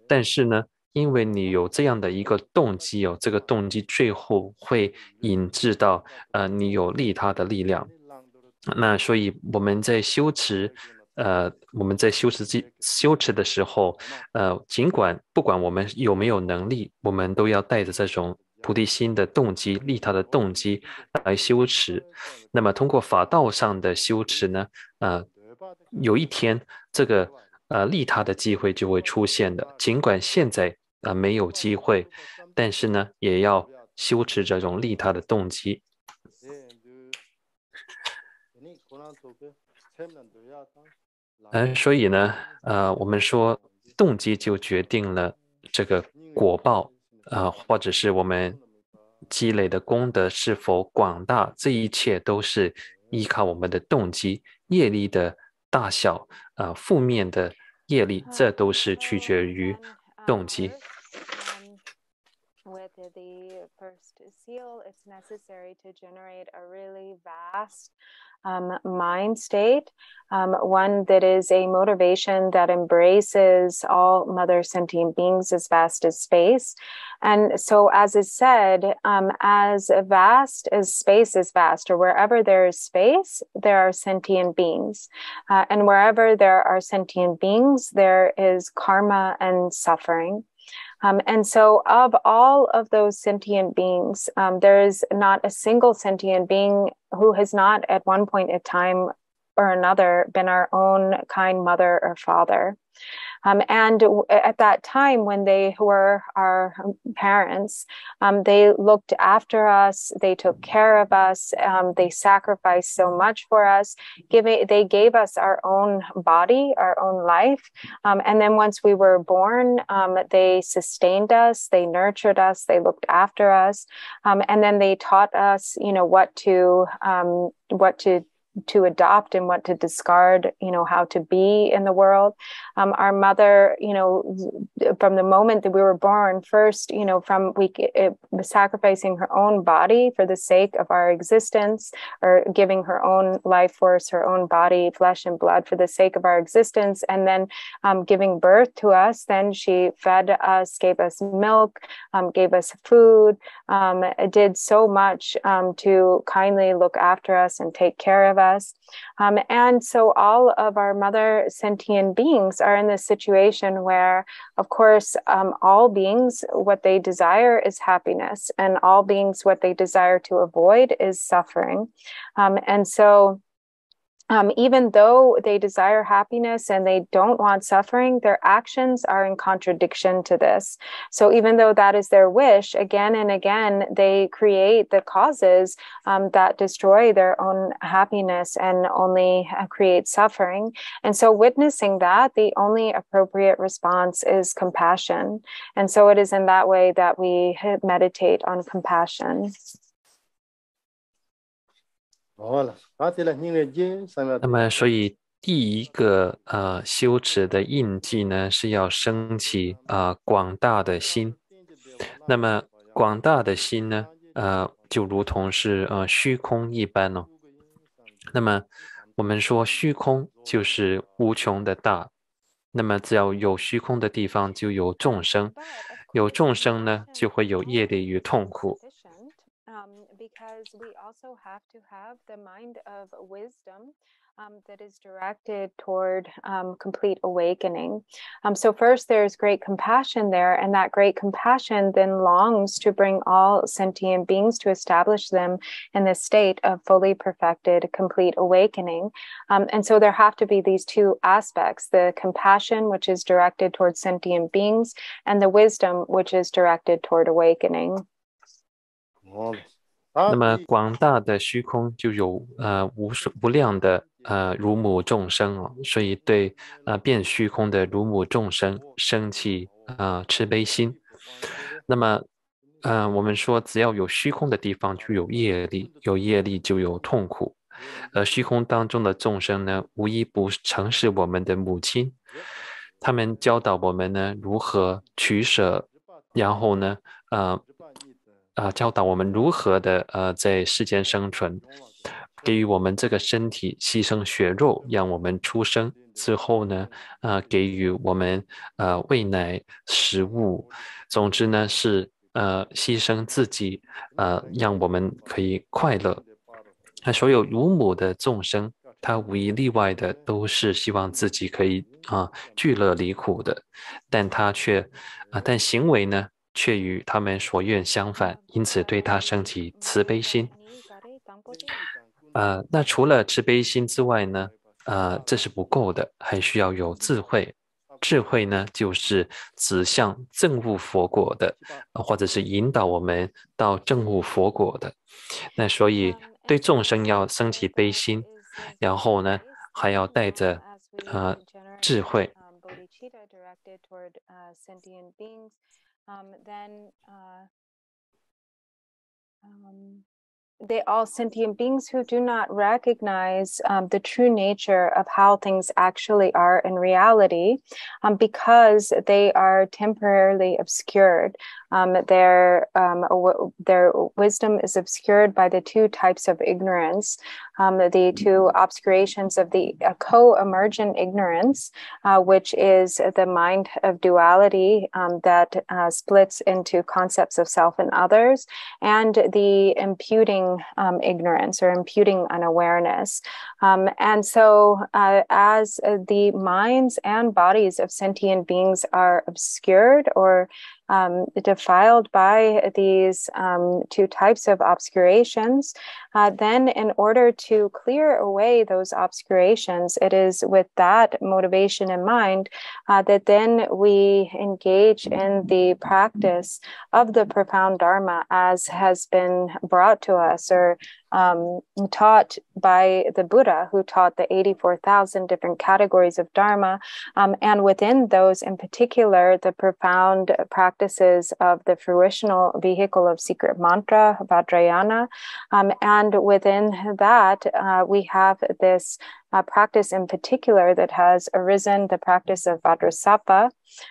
但是呢。因为你有这样的一个动机哦，这个动机最后会引致到呃你有利他的力量。那所以我们在修持，呃我们在修持这修持的时候，呃尽管不管我们有没有能力，我们都要带着这种菩提心的动机、利他的动机来修持。那么通过法道上的修持呢，呃有一天这个呃利他的机会就会出现的，尽管现在。啊、呃，没有机会，但是呢，也要修持这种利他的动机。嗯，所以呢，呃，我们说动机就决定了这个果报，啊、呃，或者是我们积累的功德是否广大，这一切都是依靠我们的动机、业力的大小，呃，负面的业力，这都是取决于动机。With the first seal, it's necessary to generate a really vast um, mind state, um, one that is a motivation that embraces all mother sentient beings as vast as space. And so, as is said, um, as vast as space is vast, or wherever there is space, there are sentient beings. Uh, and wherever there are sentient beings, there is karma and suffering. Um, and so, of all of those sentient beings, um, there is not a single sentient being who has not, at one point in time or another, been our own kind mother or father. Um, and at that time, when they were our parents, um, they looked after us, they took care of us, um, they sacrificed so much for us. Giving, they gave us our own body, our own life, um, and then once we were born, um, they sustained us, they nurtured us, they looked after us, um, and then they taught us, you know, what to what to to adopt and what to discard you know how to be in the world. Um, our mother you know from the moment that we were born first you know from we it, sacrificing her own body for the sake of our existence or giving her own life force her own body flesh and blood for the sake of our existence. And then um, giving birth to us then she fed us gave us milk um, gave us food did so much to kindly look after us and take care of us us. Um, and so all of our mother sentient beings are in this situation where, of course, um, all beings, what they desire is happiness, and all beings, what they desire to avoid is suffering. Um, and so um, even though they desire happiness and they don't want suffering, their actions are in contradiction to this. So, even though that is their wish, again and again, they create the causes um, that destroy their own happiness and only uh, create suffering. And so, witnessing that, the only appropriate response is compassion. And so, it is in that way that we meditate on compassion. 那么，所以第一个呃修持的印记呢，是要升起啊、广大的心。那么广大的心呢，呃，就如同是呃虚空一般哦。那么我们说虚空就是无穷的大，那么只要有虚空的地方，就有众生，有众生呢，就会有业力与痛苦。Because we also have to have the mind of wisdom um, that is directed toward um, complete awakening. Um, so, first, there's great compassion there, and that great compassion then longs to bring all sentient beings to establish them in the state of fully perfected, complete awakening. and so, there have to be these two aspects the compassion, which is directed toward sentient beings, and the wisdom, which is directed toward awakening. 那么广大的虚空就有呃无数无量的呃如母众生哦，所以对呃变虚空的如母众生生起呃慈悲心。那么呃我们说只要有虚空的地方就有业力，有业力就有痛苦。而虚空当中的众生呢，无一不曾是我们的母亲，他们教导我们呢如何取舍，然后呢呃。啊、教导我们如何的呃在世间生存，给予我们这个身体牺牲血肉，让我们出生之后呢，呃，给予我们呃喂奶食物，总之呢是呃牺牲自己，呃让我们可以快乐。那所有乳母的众生，他无一例外的都是希望自己可以啊聚乐离苦的，但他却啊、但行为呢？却与他们所愿相反，因此对他升起慈悲心。呃，那除了慈悲心之外呢？呃，这是不够的，还需要有智慧。智慧呢，就是指向正悟佛果的，或者是引导我们到正悟佛果的。那所以对众生要升起悲心，然后呢，还要带着呃智慧。Um, then uh, um, they all sentient beings who do not recognize um, the true nature of how things actually are in reality um, because they are temporarily obscured. Um, their, um, their wisdom is obscured by the two types of ignorance, um, the two obscurations of the uh, co emergent ignorance, uh, which is the mind of duality um, that uh, splits into concepts of self and others, and the imputing um, ignorance or imputing unawareness. Um, and so, uh, as uh, the minds and bodies of sentient beings are obscured or um, defiled by these um, two types of obscurations, uh, then in order to clear away those obscurations, it is with that motivation in mind uh, that then we engage in the practice of the profound Dharma as has been brought to us or um, taught by the Buddha, who taught the 84,000 different categories of Dharma. Um, and within those, in particular, the profound practices of the fruitional vehicle of secret mantra, Vajrayana. Um, and within that, uh, we have this uh, practice in particular that has arisen, the practice of Vajrasattva.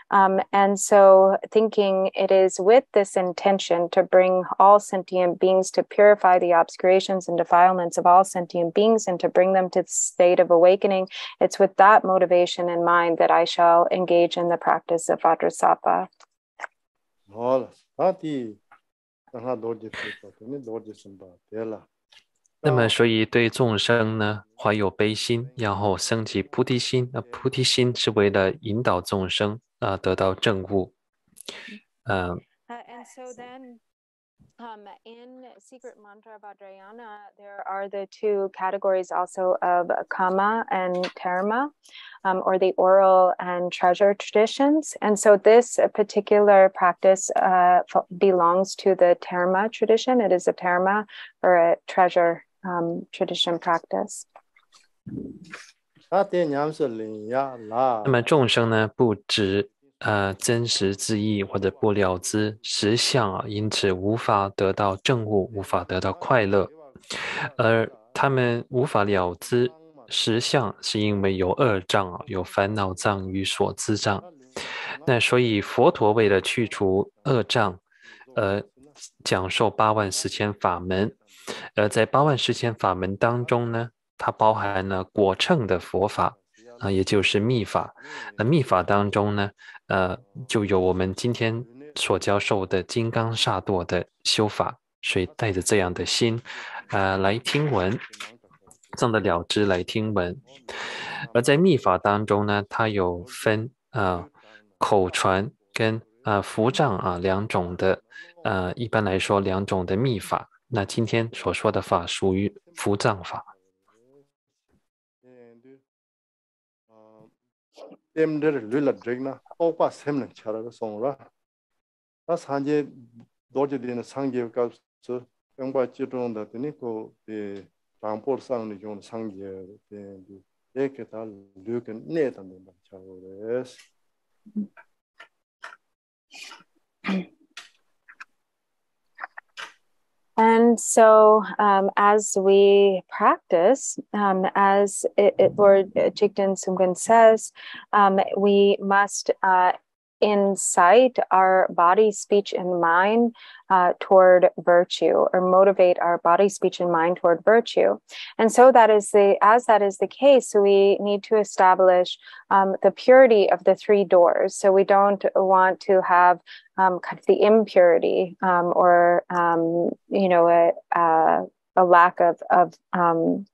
Um, and so, thinking it is with this intention to bring all sentient beings to purify the obscurations and defilements of all sentient beings and to bring them to the state of awakening, it's with that motivation in mind that I shall engage in the practice of Vajrasattva. 好了，那么，所以对众生呢，怀有悲心，然后升起菩提心。那菩提心是为了引导众生啊，得到正悟。嗯。And so then. Um, in Secret Mantra Vajrayana, there are the two categories also of Kama and Terma, um, or the oral and treasure traditions. And so this particular practice uh, belongs to the Terma tradition. It is a Terma or a treasure um, tradition practice. 那么众生呢，不知呃真实之意或者不了知实相啊，因此无法得到正悟，无法得到快乐。而他们无法了知实相，是因为有恶障啊，有烦恼障与所知障。那所以佛陀为了去除恶障，呃，讲授八万四千法门。呃，在八万四千法门当中呢，它包含了果乘的佛法啊，也就是密法。那密法当中呢，呃，就有我们今天所教授的金刚萨埵的修法，所以带着这样的心，呃，来听闻，这样的了知来听闻。而在密法当中呢，它有分啊口传跟啊符藏啊两种的，呃，一般来说两种的密法。那今天所说的法属于伏藏法。And so, um, as we practice, um, as it, it, Lord Jigten Sumgön says, um, we must uh, incite our body, speech, and mind uh, toward virtue, or motivate our body, speech, and mind toward virtue. And so that is the as that is the case, we need to establish um, the purity of the three doors. So we don't want to have um, kind of the impurity um, or um, you know a, a, a lack of of um,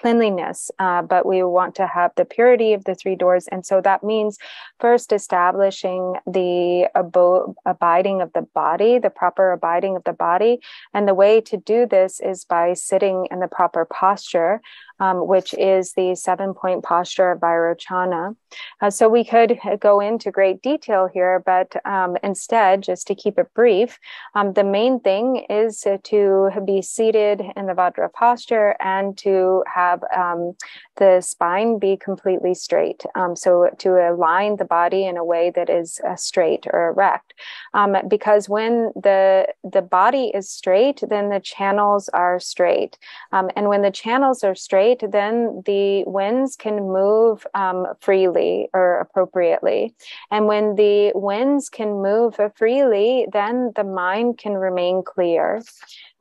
cleanliness, uh, but we want to have the purity of the three doors. And so that means first establishing the abo- abiding of the body, the proper abiding of the body. And the way to do this is by sitting in the proper posture. Um, which is the seven point posture of Vairochana. Uh, so we could go into great detail here, but um, instead, just to keep it brief, um, the main thing is to be seated in the Vajra posture and to have um, the spine be completely straight. Um, so to align the body in a way that is uh, straight or erect. Um, because when the the body is straight, then the channels are straight. And when the channels are straight, then the winds can move um, freely or appropriately. And when the winds can move freely, then the mind can remain clear.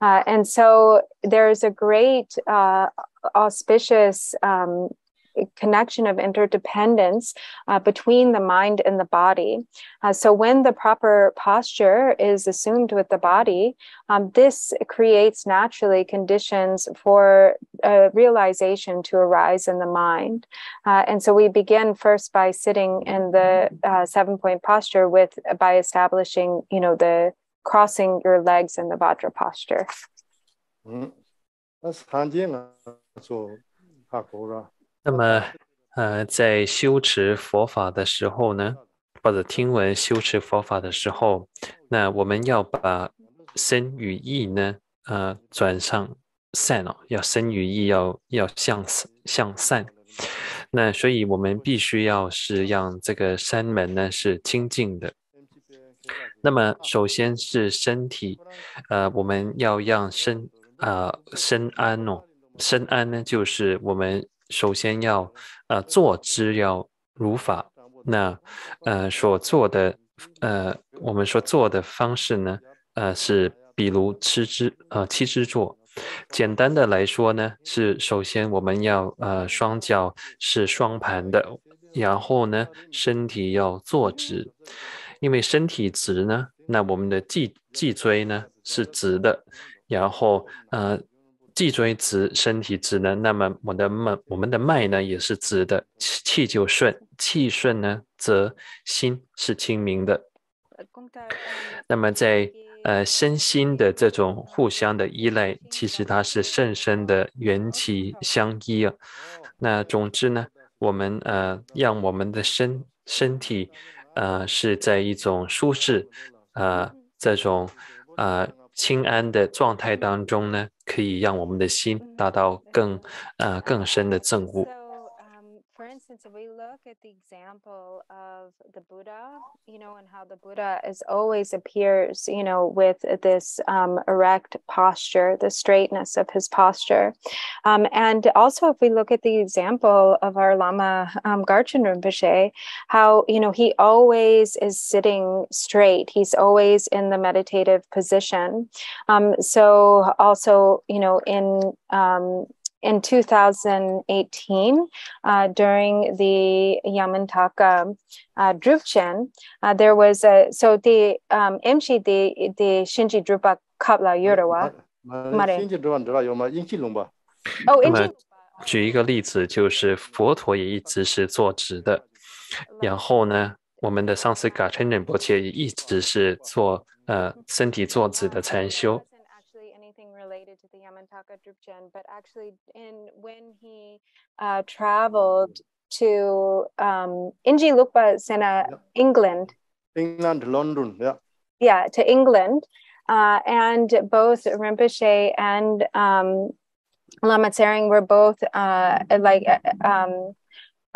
Uh, and so there's a great uh, auspicious um, connection of interdependence uh, between the mind and the body. Uh, so, when the proper posture is assumed with the body, um, this creates naturally conditions for a realization to arise in the mind. Uh, and so, we begin first by sitting in the uh, seven point posture with by establishing, you know, the crossing your legs in the Vajra posture. Mm. 那常见啊，做法国啦。 那么，呃，在修持佛法的时候呢，或者听闻修持佛法的时候，那我们要把身与意呢，呃，转上善哦，要身与意要要向向善。那所以我们必须要是让这个山门呢是清净的。那么首先是身体，呃，我们要让身啊身安哦，身安呢就是我们。首先要呃坐姿要如法，那呃所做的呃我们所做的方式呢呃是比如吃之呃七支坐，简单的来说呢是首先我们要呃双脚是双盘的，然后呢身体要坐直，因为身体直呢，那我们的脊脊椎呢是直的，然后呃。脊椎直，身体直呢，那么我的脉，我们的脉呢也是直的，气就顺，气顺呢，则心是清明的。那么在呃身心的这种互相的依赖，其实它是甚深的缘起相依啊。那总之呢，我们呃让我们的身身体呃是在一种舒适呃这种呃。清安的状态当中呢，可以让我们的心达到更呃更深的正悟。Instance, if we look at the example of the Buddha, you know, and how the Buddha is always appears, you know, with this um, erect posture, the straightness of his posture. Um, and also, if we look at the example of our Lama um, Garchen Rinpoche, how, you know, he always is sitting straight, he's always in the meditative position. Um, so, also, you know, in um, in 2018, uh, during the Yamantaka uh, Drupchen, uh, there was a so the um, MG the the Shinji Drupa Kabla Yurawa. 哦，那么举一个例子，就是佛陀也一直是坐直的，然后呢，我们的上司嘎称仁波切也一直是做呃身体坐直的禅修。 Drupchen, but actually, in when he uh, traveled to um, Inji Lukpa Sena, yeah. England. England, London, yeah. Yeah, to England. Uh, and both Rinpoche and um, Lama Tsering were both uh, like uh, um,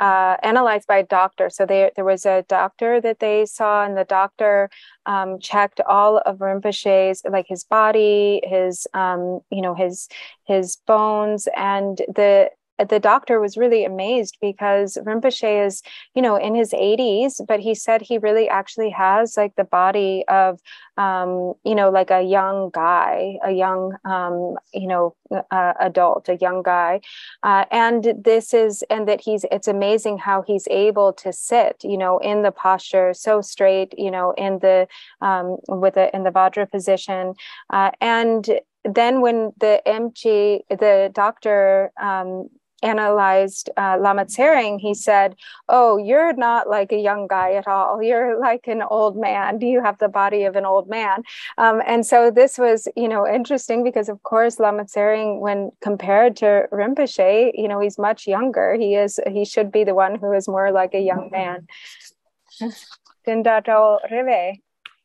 uh, analyzed by a doctor. So they, there was a doctor that they saw, and the doctor um, checked all of Rinpoche's, like his body, his, um, you know, his his bones, and the the doctor was really amazed because Rinpoche is, you know, in his 80s, but he said he really actually has like the body of, um, you know, like a young guy, a young, um, you know, uh, adult, a young guy. Uh, and this is, and that he's, it's amazing how he's able to sit, you know, in the posture so straight, you know, in the, um, with the, in the Vajra position. Uh, and then when the MG, the doctor, um, analyzed uh, Lama Tsering, he said, Oh, you're not like a young guy at all. [laughs] You're like an old man. You have the body of an old man. Um, and so this was, you know, interesting because, of course, Lama Tsering, when compared to Rinpoche, you know, he's much younger. He is, he should be the one who is more like a young man.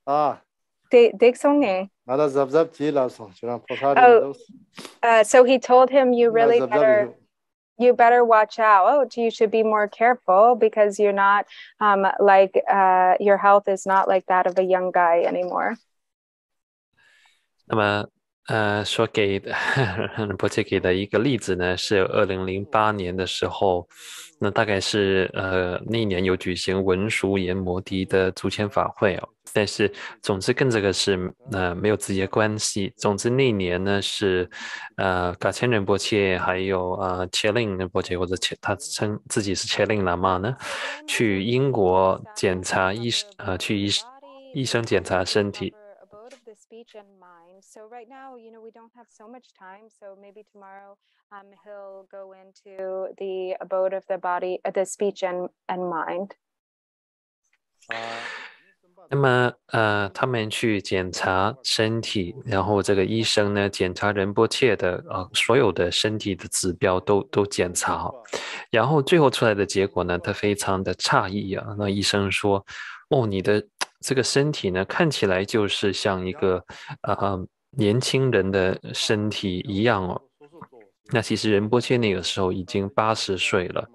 Ah. Oh, uh, so he told him, You really better you better watch out. You should be more careful because you're not um, like uh, your health is not like that of a young guy anymore. 那么，呃，所给 [laughs] 波切给的一个例子呢，是二零零八年的时候，那大概是呃那一年有举行文殊研摩迪的祖先法会哦，但是总之跟这个是呃没有直接关系。总之那一年呢是呃嘎千仁波切还有呃切令仁波切或者切他称自己是切令喇嘛呢，去英国检查医呃去医医生检查身体。So right now, you know, we don't have so much time. So maybe tomorrow, um, he'll go into the abode of the body, uh, the speech and and mind. 那么，呃，他们去检查身体，然后这个医生呢，检查仁波切的呃所有的身体的指标都都检查好，然后最后出来的结果呢，他非常的诧异啊。那医生说：“哦，你的这个身体呢，看起来就是像一个呃年轻人的身体一样哦。”那其实仁波切那个时候已经八十岁了，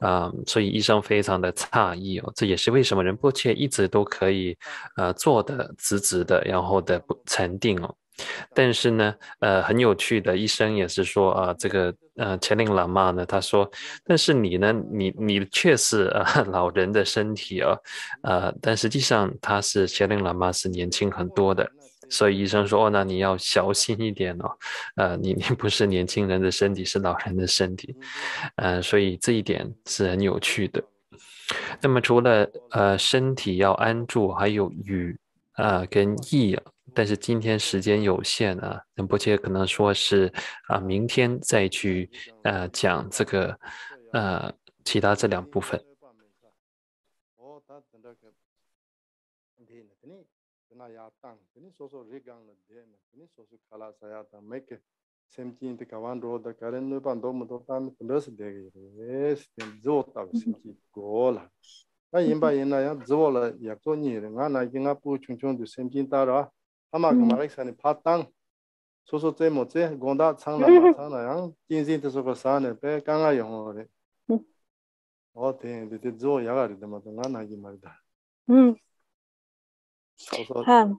啊、所以医生非常的诧异哦。这也是为什么仁波切一直都可以呃坐的直直的，然后的不禅定哦。但是呢，呃，很有趣的，医生也是说啊、这个呃前令喇嘛呢，他说，但是你呢，你你却是呃 [laughs] 老人的身体哦，呃，但实际上他是前令喇嘛是年轻很多的。所以医生说：“哦，那你要小心一点哦，呃，你你不是年轻人的身体，是老人的身体，呃，所以这一点是很有趣的。那么除了呃身体要安住，还有语啊跟意啊，但是今天时间有限啊，仁波切可能说是啊明天再去呃讲这个呃其他这两部分。na ya tang ni so so re gang na de na ni so so khala sa ya ta make sem chi te ka wan ro da karen no ban do mo do tan plus de ge yes tem zo ta sim chi go la ta yin ba yin na ya zo la ya zo ni re nga na yi nga pu chung chung du sem chi ta ra ama ka ma sa ni pa tang so so te mo te gong da chang la ma chang la yang jin jin te so ko sa ne pe ka nga yong re o te de te zo ya ga re de ma nga na yi ma da 음 Um,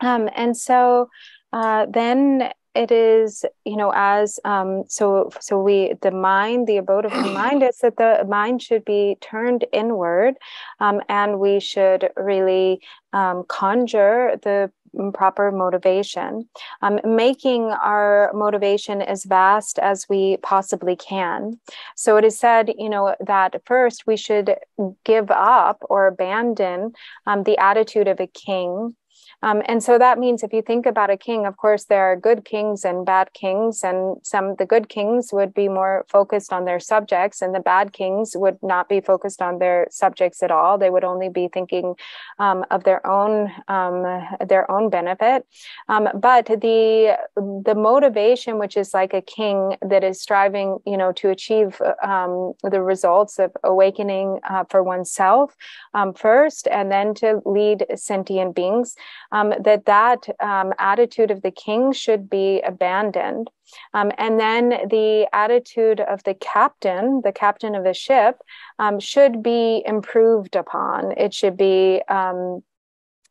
um, and so uh, then it is, you know, as um, so so we the mind, the abode of the [clears throat] mind is that the mind should be turned inward, um, and we should really um, conjure the proper motivation, um, making our motivation as vast as we possibly can. So it is said, you know, that first we should give up or abandon um, the attitude of a king. Um, and so that means if you think about a king, of course, there are good kings and bad kings, and some the good kings would be more focused on their subjects, and the bad kings would not be focused on their subjects at all. They would only be thinking um, of their own um, their own benefit. Um, but the the motivation, which is like a king that is striving, you know, to achieve um, the results of awakening uh, for oneself um, first, and then to lead sentient beings um, that that um, attitude of the king should be abandoned. Um, and then the attitude of the captain, the captain of the ship, um, should be improved upon. It should be um,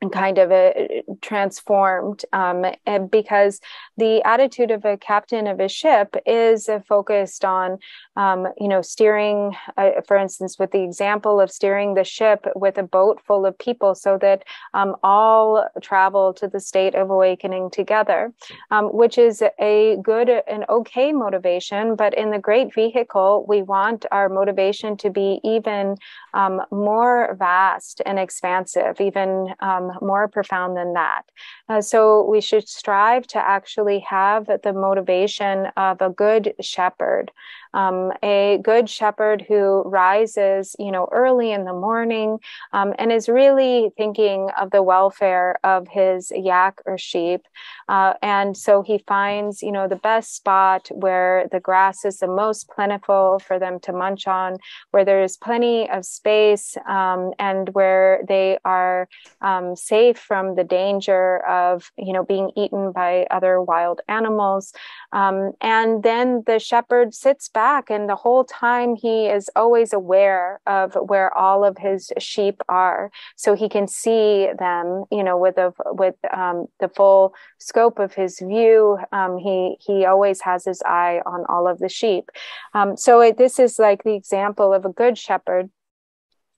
kind of a, transformed um, because the attitude of a captain of a ship is uh, focused on um, you know steering uh, for instance with the example of steering the ship with a boat full of people so that um, all travel to the state of awakening together um, which is a good and okay motivation. But in the great vehicle we want our motivation to be even um, more vast and expansive even um, more profound than that. Uh, so we should strive to actually have the motivation of a good shepherd um, a good shepherd who rises, you know, early in the morning um, and is really thinking of the welfare of his yak or sheep. Uh, and so he finds, you know, the best spot where the grass is the most plentiful for them to munch on, where there's plenty of space um, and where they are um, safe from the danger of, you know, being eaten by other wild animals. Um, and then the shepherd sits back, and the whole time he is always aware of where all of his sheep are, so he can see them, you know, with a, with um, the full scope of his view. Um, he he always has his eye on all of the sheep. Um, so it, this is like the example of a good shepherd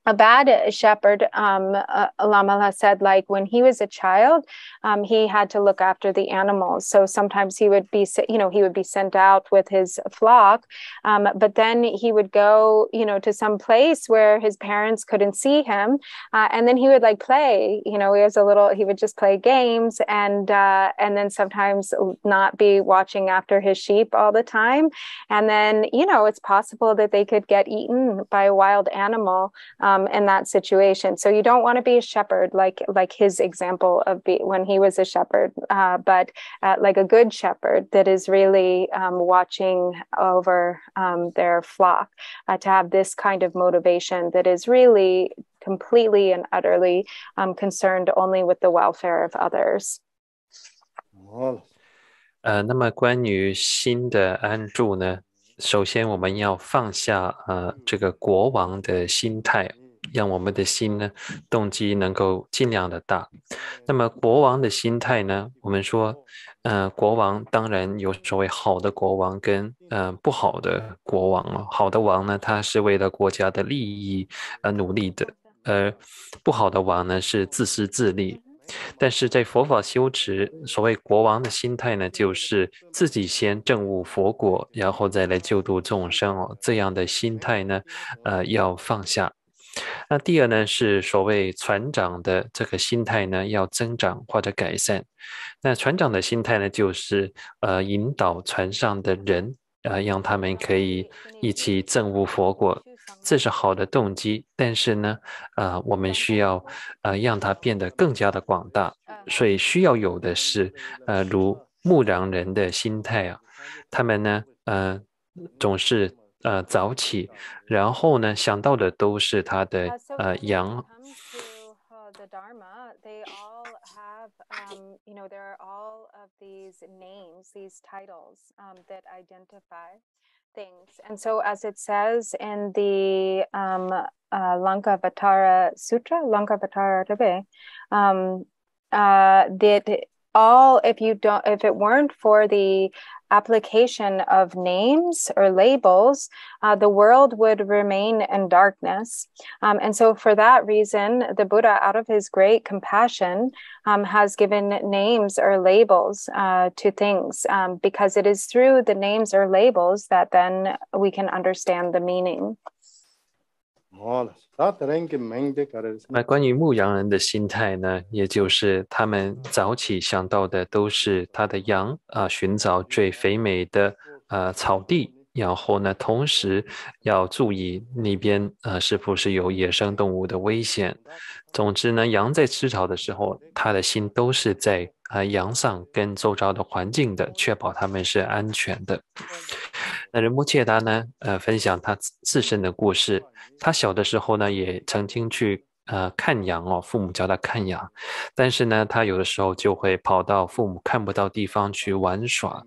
a bad shepherd, um, uh, Lamala said, like when he was a child, um, he had to look after the animals. So sometimes he would be, you know, he would be sent out with his flock, um, but then he would go, you know, to some place where his parents couldn't see him, uh, and then he would like play. You know, he was a little, he would just play games, and uh, and then sometimes not be watching after his sheep all the time, and then you know, it's possible that they could get eaten by a wild animal. Um, um, in that situation. So you don't want to be a shepherd like like his example of be, when he was a shepherd, uh, but uh, like a good shepherd that is really um, watching over um, their flock uh, to have this kind of motivation that is really completely and utterly um, concerned only with the welfare of others. 呃，那么关于新的安住呢，首先我们要放下呃这个国王的心态， 让我们的心呢，动机能够尽量的大。那么国王的心态呢？我们说，呃，国王当然有所谓好的国王跟呃不好的国王哦。好的王呢，他是为了国家的利益而努力的；而不好的王呢，是自私自利。但是在佛法修持，所谓国王的心态呢，就是自己先证悟佛果，然后再来救度众生哦。这样的心态呢，呃，要放下。那第二呢，是所谓船长的这个心态呢，要增长或者改善。那船长的心态呢，就是呃引导船上的人，呃让他们可以一起证悟佛果，这是好的动机。但是呢，呃我们需要呃让它变得更加的广大，所以需要有的是呃如牧羊人的心态啊，他们呢，呃总是。呃早起，然后呢想到的都是他的呃羊。the Dharma, they all have, um, you know, there are all of these names, these titles um, that identify things. And so, as it says in the um, uh, Lankavatara Sutra, Lankavatara um, uh, that all, if you don't, if it weren't for the application of names or labels, uh, the world would remain in darkness. Um, and so, for that reason, the Buddha, out of his great compassion, um, has given names or labels uh, to things um, because it is through the names or labels that then we can understand the meaning. 那关于牧羊人的心态呢，也就是他们早起想到的都是他的羊啊，寻找最肥美的呃草地，然后呢，同时要注意那边呃是不是有野生动物的危险。总之呢，羊在吃草的时候，他的心都是在啊羊上跟周遭的环境的，确保他们是安全的。那仁波切达呢，呃，分享他自身的故事。他小的时候呢，也曾经去呃看羊哦，父母教他看羊，但是呢，他有的时候就会跑到父母看不到地方去玩耍。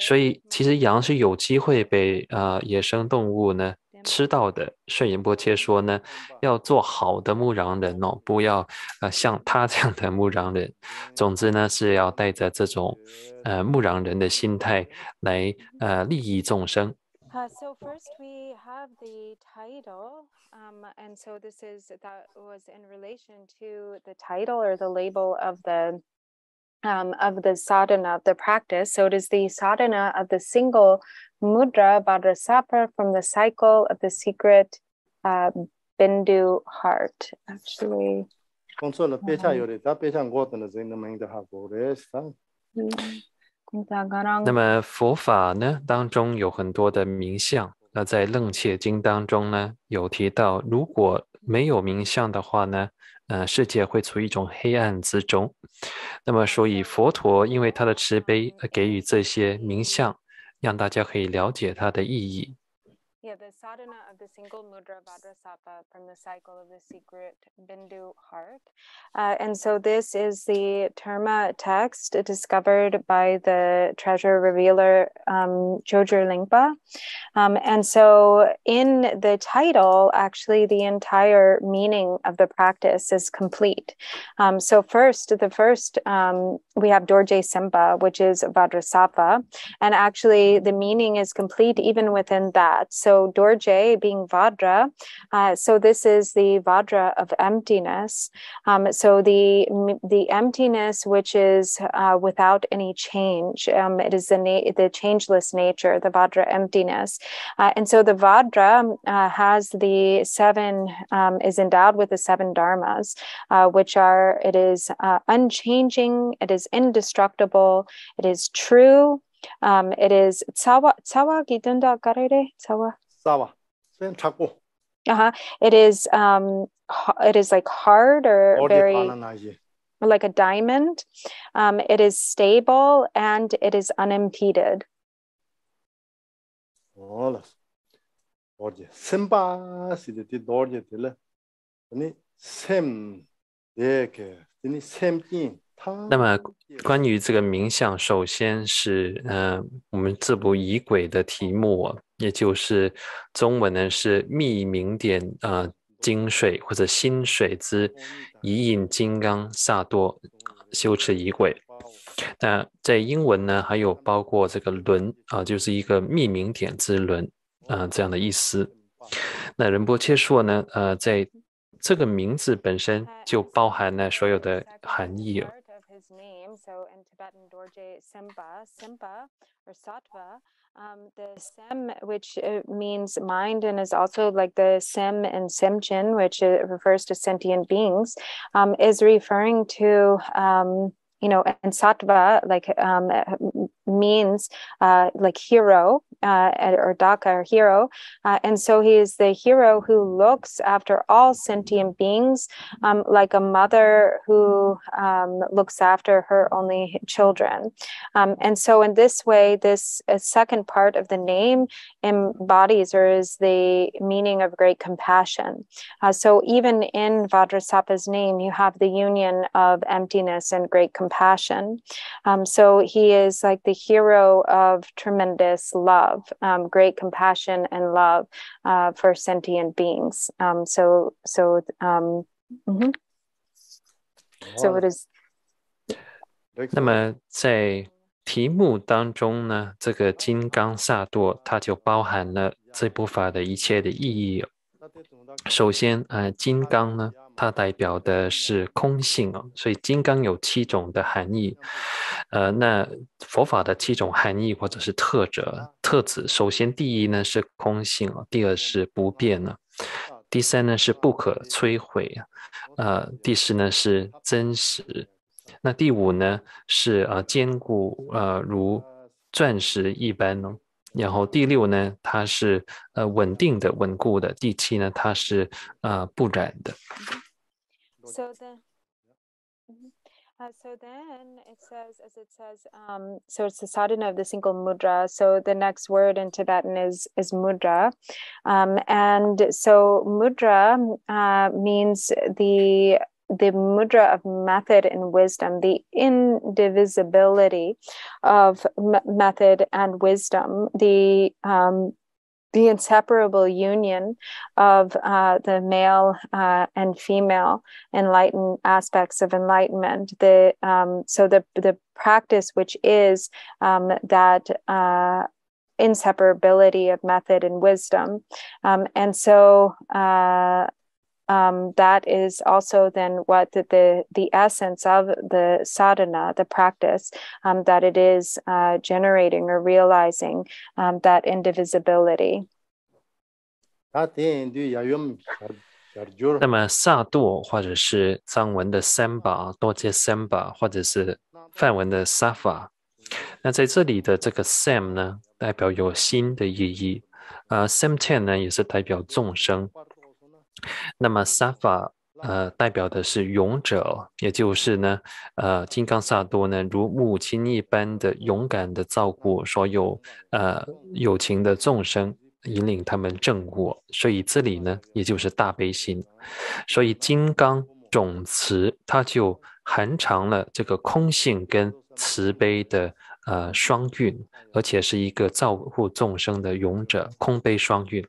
所以，其实羊是有机会被呃野生动物呢。吃到的，顺延波切说呢，要做好的牧羊人哦，不要呃像他这样的牧羊人。总之呢，是要带着这种呃牧羊人的心态来呃利益众生。Uh, so first we have the title, um, and so this is that was in relation to the title or the label of the um, of the sadhana of the practice. So it is the sadhana of the single Mudra Vajrasattva from the cycle of the secret uh, Bindu heart. Actually, 工作那么佛法呢当中有很多的名相，那在楞伽经当中呢有提到，如果没有名相的话呢，呃，世界会处于一种黑暗之中。那么所以佛陀因为他的慈悲，呃给予这些名相，让大家可以了解它的意义。Yeah, the sadhana of the [laughs] single mudra Vajrasattva from the cycle of the secret Bindu heart. Uh, and so this is the Terma text discovered by the treasure revealer um, Jojur Lingpa. Um, and so in the title, actually, the entire meaning of the practice is complete. Um, so first, the first, um, we have Dorje Sempa, which is Vajrasattva. And actually, the meaning is complete even within that. So Dorje being Vajra, uh, so this is the Vajra of emptiness. Um, so the the emptiness which is uh, without any change. Um, it is the na- the changeless nature, the Vajra emptiness. Uh, and so the Vajra uh, has the seven um, is endowed with the seven dharmas, uh, which are it is uh, unchanging, it is indestructible, it is true. um it is tsawa tsawa gidunda karere tsawa. Tsawa. Sen chakpo uh-huh. It is um it is like hard or Ode very like a diamond. Um it is stable and it is unimpeded. Ola. Orje simba sidi ti dorje tele ani sem deke tini semkin 那么关于这个冥想，首先是呃我们这部仪轨的题目，也就是中文呢是密名点啊，金水或者心水之疑隐金刚萨多，修持仪轨。那在英文呢，还有包括这个轮啊，就是一个密名点之轮啊，这样的意思。那仁波切说呢，呃，在这个名字本身就包含了所有的含义。Tibetan Dorje Sempa, Sempa or Sattva, um, the Sem, which uh, means mind and is also like the Sem and Semchin, which uh, refers to sentient beings, um, is referring to. Um, you know, and sattva like um, means uh, like hero uh, or daka or hero, uh, and so he is the hero who looks after all sentient beings, um, like a mother who um, looks after her only children. Um, and so, in this way, this uh, second part of the name embodies or is the meaning of great compassion. Uh, so, even in Vajrasattva's name, you have the union of emptiness and great compassion Um, so, he is like the hero of tremendous love, um, great compassion and love uh, for sentient beings. Um, so, so, um, mhm. so it is 那么在题目当中呢，这个金刚萨埵它就包含了这部法的一切的意义。首先，呃，金刚呢， 它代表的是空性哦，所以金刚有七种的含义。呃，那佛法的七种含义或者是特者、特质，首先第一呢是空性哦，第二是不变呢，第三呢是不可摧毁，呃，第四呢是真实。那第五呢是呃坚固呃如钻石一般哦，然后第六呢它是呃稳定的稳固的，第七呢它是呃不染的。 So then, Mhm. Uh, so then it says, as it says, um, so it's the sadhana of the single mudra. So the next word in Tibetan is is mudra, um, and so mudra uh, means the the mudra of method and wisdom, the indivisibility of m- method and wisdom, the um, the inseparable union of uh, the male uh, and female enlightened aspects of enlightenment. The um, so the the practice which is um, that. Uh, inseparability of method and wisdom um, and so uh, um, that is also then what the, the, the essence of the sadhana, the practice, um, that it is uh, generating or realizing um, that indivisibility. samba 那在这里的这个 sam ten 呢，也是代表众生。那么萨法呃代表的是勇者，也就是呢呃金刚萨多呢如母亲一般的勇敢的照顾所有呃有情的众生。引领他们正果，所以这里呢，也就是大悲心。所以金刚种词，它就含藏了这个空性跟慈悲的呃双运，而且是一个照顾众生的勇者，空悲双运。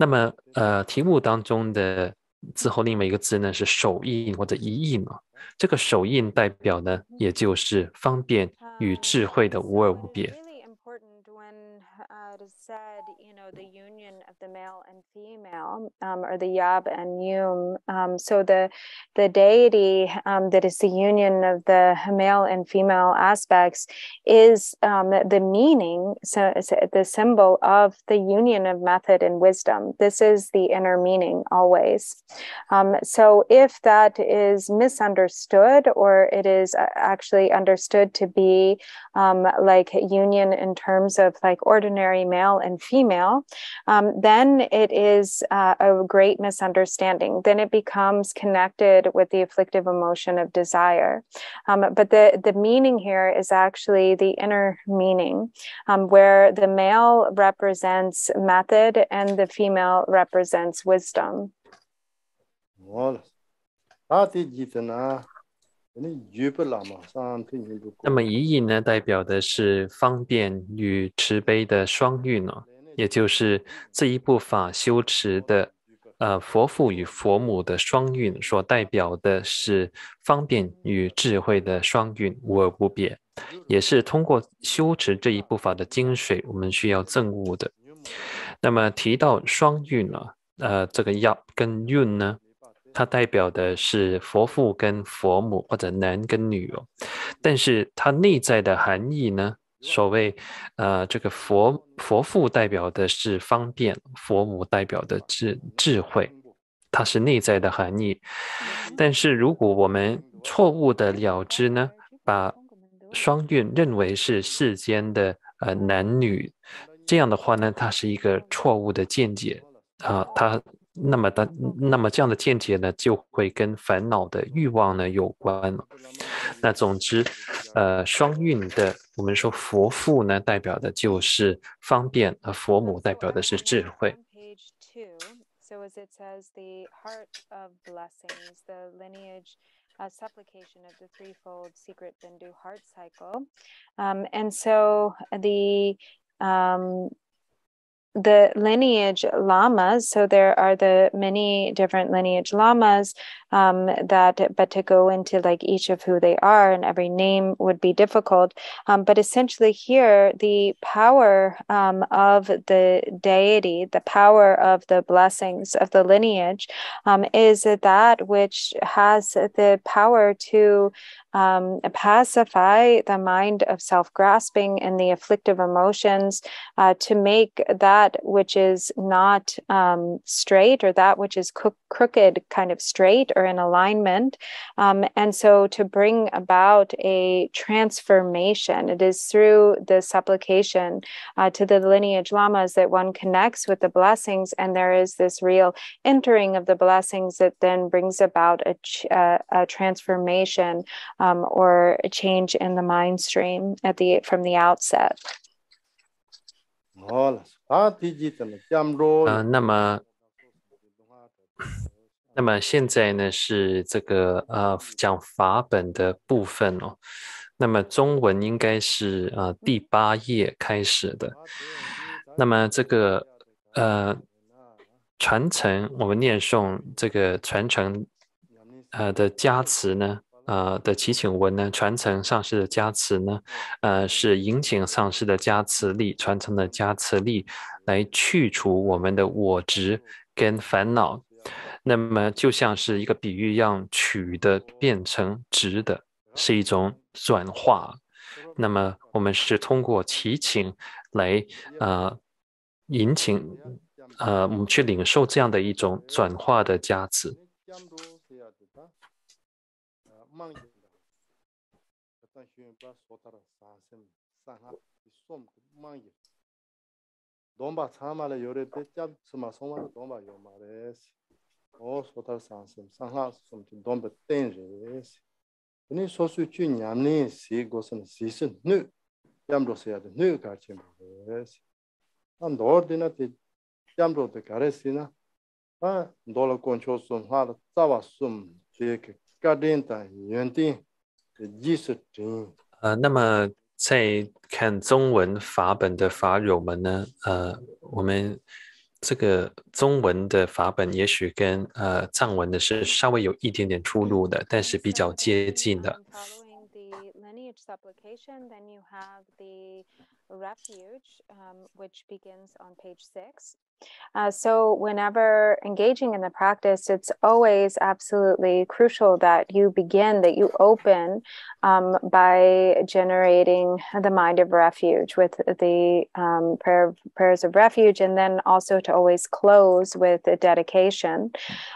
那么呃题目当中的之后另外一个字呢是手印或者一印嘛，这个手印代表呢，也就是方便与智慧的无二无别。The union of the male and female, um, or the Yab and Yum. Um, so the the deity um, that is the union of the male and female aspects is um, the meaning, so, so the symbol of the union of method and wisdom. This is the inner meaning always. Um, so if that is misunderstood or it is uh, actually understood to be um, like union in terms of like ordinary male and female, um, then it is uh, a great misunderstanding. Then it becomes connected with the afflictive emotion of desire. Um, but the, the meaning here is actually the inner meaning, um, where the male represents method and the female represents wisdom. 那么一印呢，代表的是方便与慈悲的双运哦， 也就是这一部法修持的，呃，佛父与佛母的双运，所代表的是方便与智慧的双运，无二不别，也是通过修持这一部法的精髓，我们需要证悟的。那么提到双运了，呃，这个要跟运呢？它代表的是佛父跟佛母，或者男跟女哦，但是它内在的含义呢？所谓呃，这个佛佛父代表的是方便，佛母代表的智智慧，它是内在的含义。但是如果我们错误的了知呢，把双运认为是世间的呃男女，这样的话呢，它是一个错误的见解啊，它。那么的，那么这样的见解呢，就会跟烦恼的欲望呢有关了。那总之，呃，双运的，我们说佛父呢，代表的就是方便，而佛母代表的是智慧。So as it says, the heart of blessings, the lineage, uh, supplication of the threefold secret Bindu heart cycle, um, and so the um, the lineage lamas so there are the many different lineage lamas um, that but to go into like each of who they are and every name would be difficult. Um, but essentially here the power um, of the deity the power of the blessings of the lineage um, is that which has the power to um, pacify the mind of self grasping and the afflictive emotions, uh, to make that which is not um, straight or that which is crooked kind of straight or in alignment. Um, and so to bring about a transformation, it is through the supplication uh, to the lineage lamas that one connects with the blessings, and there is this real entering of the blessings that then brings about a, a, a transformation um, or a change in the mind stream at the from the outset. 呃，那么， [laughs] 那么现在呢是这个呃讲法本的部分哦。那么中文应该是呃第八页开始的。那么这个呃传承，我们念诵这个传承呃的加持呢。呃的祈请文呢，传承上师的加持呢，呃是引请上师的加持力，传承的加持力来去除我们的我执跟烦恼。那么就像是一个比喻一样，取的变成直的，是一种转化。那么我们是通过祈请来呃引请呃，我们去领受这样的一种转化的加持。哦，说到三生三世，我们就讲到这。因为说出去，人家那些 gossip，那些是 “new”，讲不出来的 “new” 叫什么？我们到底那，讲不出来的 “new” 叫什么？我们到底那，讲不出来的 “new” 叫什么？呃，那么在看中文法本的法友们呢？呃，我们。这个中文的法本也许跟呃藏文的是稍微有一点点出入的，但是比较接近的。Uh, so, whenever engaging in the practice, it's always absolutely crucial that you begin, that you open um, by generating the mind of refuge with the um, prayer, prayers of refuge, and then also to always close with a dedication.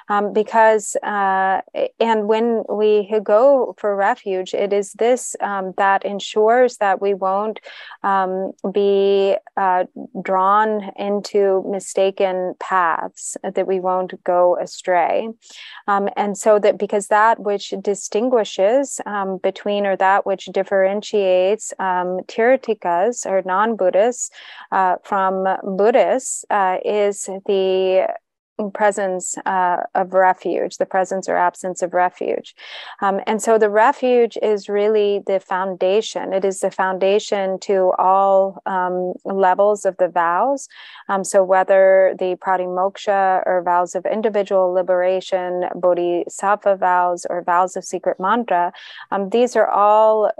Um, because, uh, and when we go for refuge, it is this um, that ensures that we won't um, be uh, drawn into mistaken paths, that we won't go astray. Um, and so that because that which distinguishes um, between or that which differentiates um, Tirtikas or non Buddhists uh, from Buddhists uh, is the presence uh, of refuge, the presence or absence of refuge. Um, and so the refuge is really the foundation. It is the foundation to all um, levels of the vows. Um, so whether the pratimoksha or vows of individual liberation, bodhisattva vows, or vows of secret mantra, um, these are all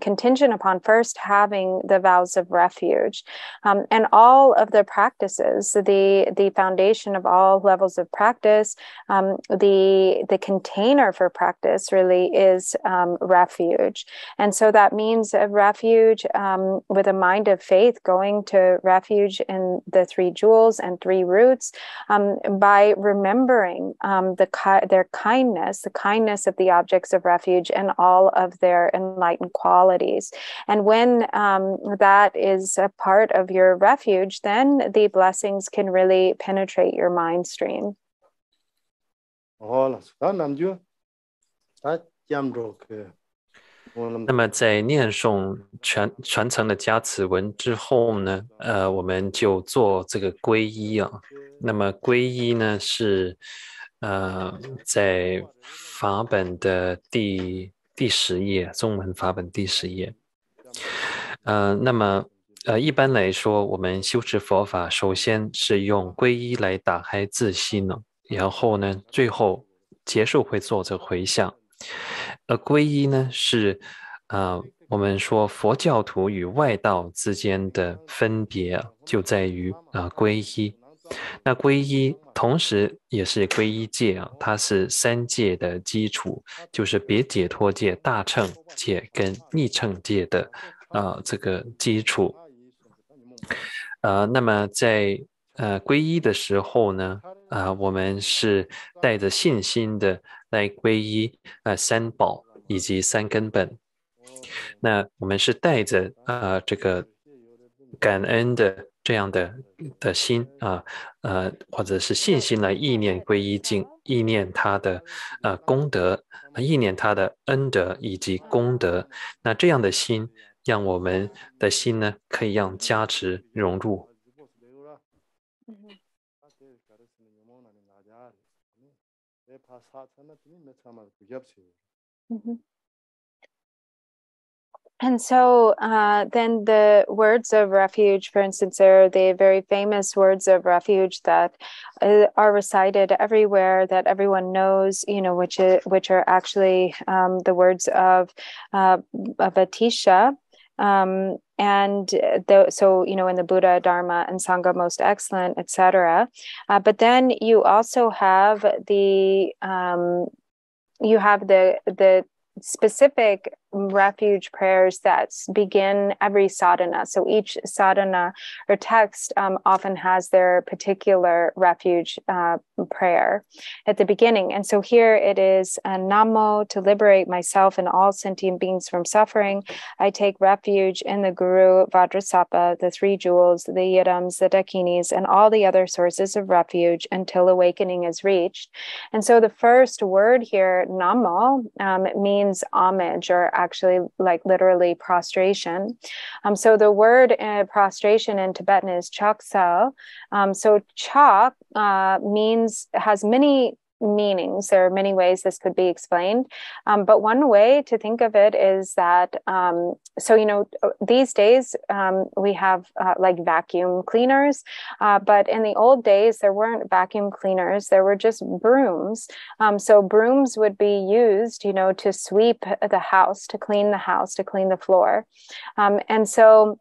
contingent upon first having the vows of refuge. Um, and all of the practices, the, the foundation of all levels of practice, um, the, the container for practice really is um, refuge. And so that means a refuge um, with a mind of faith, going to refuge in the three jewels and three roots um, by remembering um, the ki- their kindness, the kindness of the objects of refuge, and all of their enlightened qualities. And when um, that is a part of your refuge, then the blessings can really penetrate your mind stream. hola da nam ju ta jam ro ke 那么在念诵传传承的加持文之后呢，呃，我们就做这个皈依啊。那么皈依呢是呃在法本的第第十页，中文法本第十页。呃，那么呃一般来说，我们修持佛法，首先是用皈依来打开自心呢，然后呢，最后结束会做这回向。而皈依呢，是呃，我们说佛教徒与外道之间的分别啊，就在于啊、呃、皈依。那皈依同时也是皈依戒啊，它是三戒的基础，就是别解脱戒、大乘戒跟逆乘戒的啊、这个基础。呃，那么在呃皈依的时候呢，啊、我们是带着信心的来皈依呃三宝以及三根本。那我们是带着呃这个感恩的这样的的心啊呃或者是信心来意念皈依境，意念他的呃功德，意念他的恩德以及功德。那这样的心，让我们的心呢可以让加持融入。 Mhm. And so uh, then the words of refuge, for instance, are the very famous words of refuge that uh, are recited everywhere that everyone knows, you know, which, is, which are actually um, the words of, uh, of Atisha. um, and the, so, you know, in the Buddha, Dharma, and Sangha, most excellent, etc. Uh, but then you also have the, um, you have the, the specific refuge prayers that begin every sadhana. So each sadhana or text um, often has their particular refuge uh, prayer at the beginning. And so here it is uh, Namo to liberate myself and all sentient beings from suffering. I take refuge in the Guru Vajrasattva, the three jewels, the Yidams, the Dakinis, and all the other sources of refuge until awakening is reached. And so the first word here, Namo, um, means homage or actually like literally prostration. Um, so the word uh, prostration in Tibetan is chaksal. Um, so chak uh, means has many meanings. There are many ways this could be explained. Um, but one way to think of it is that, um, so, you know, these days um, we have uh, like vacuum cleaners, uh, but in the old days, there weren't vacuum cleaners, there were just brooms. Um, so brooms would be used, you know, to sweep the house, to clean the house, to clean the floor. Um, and so,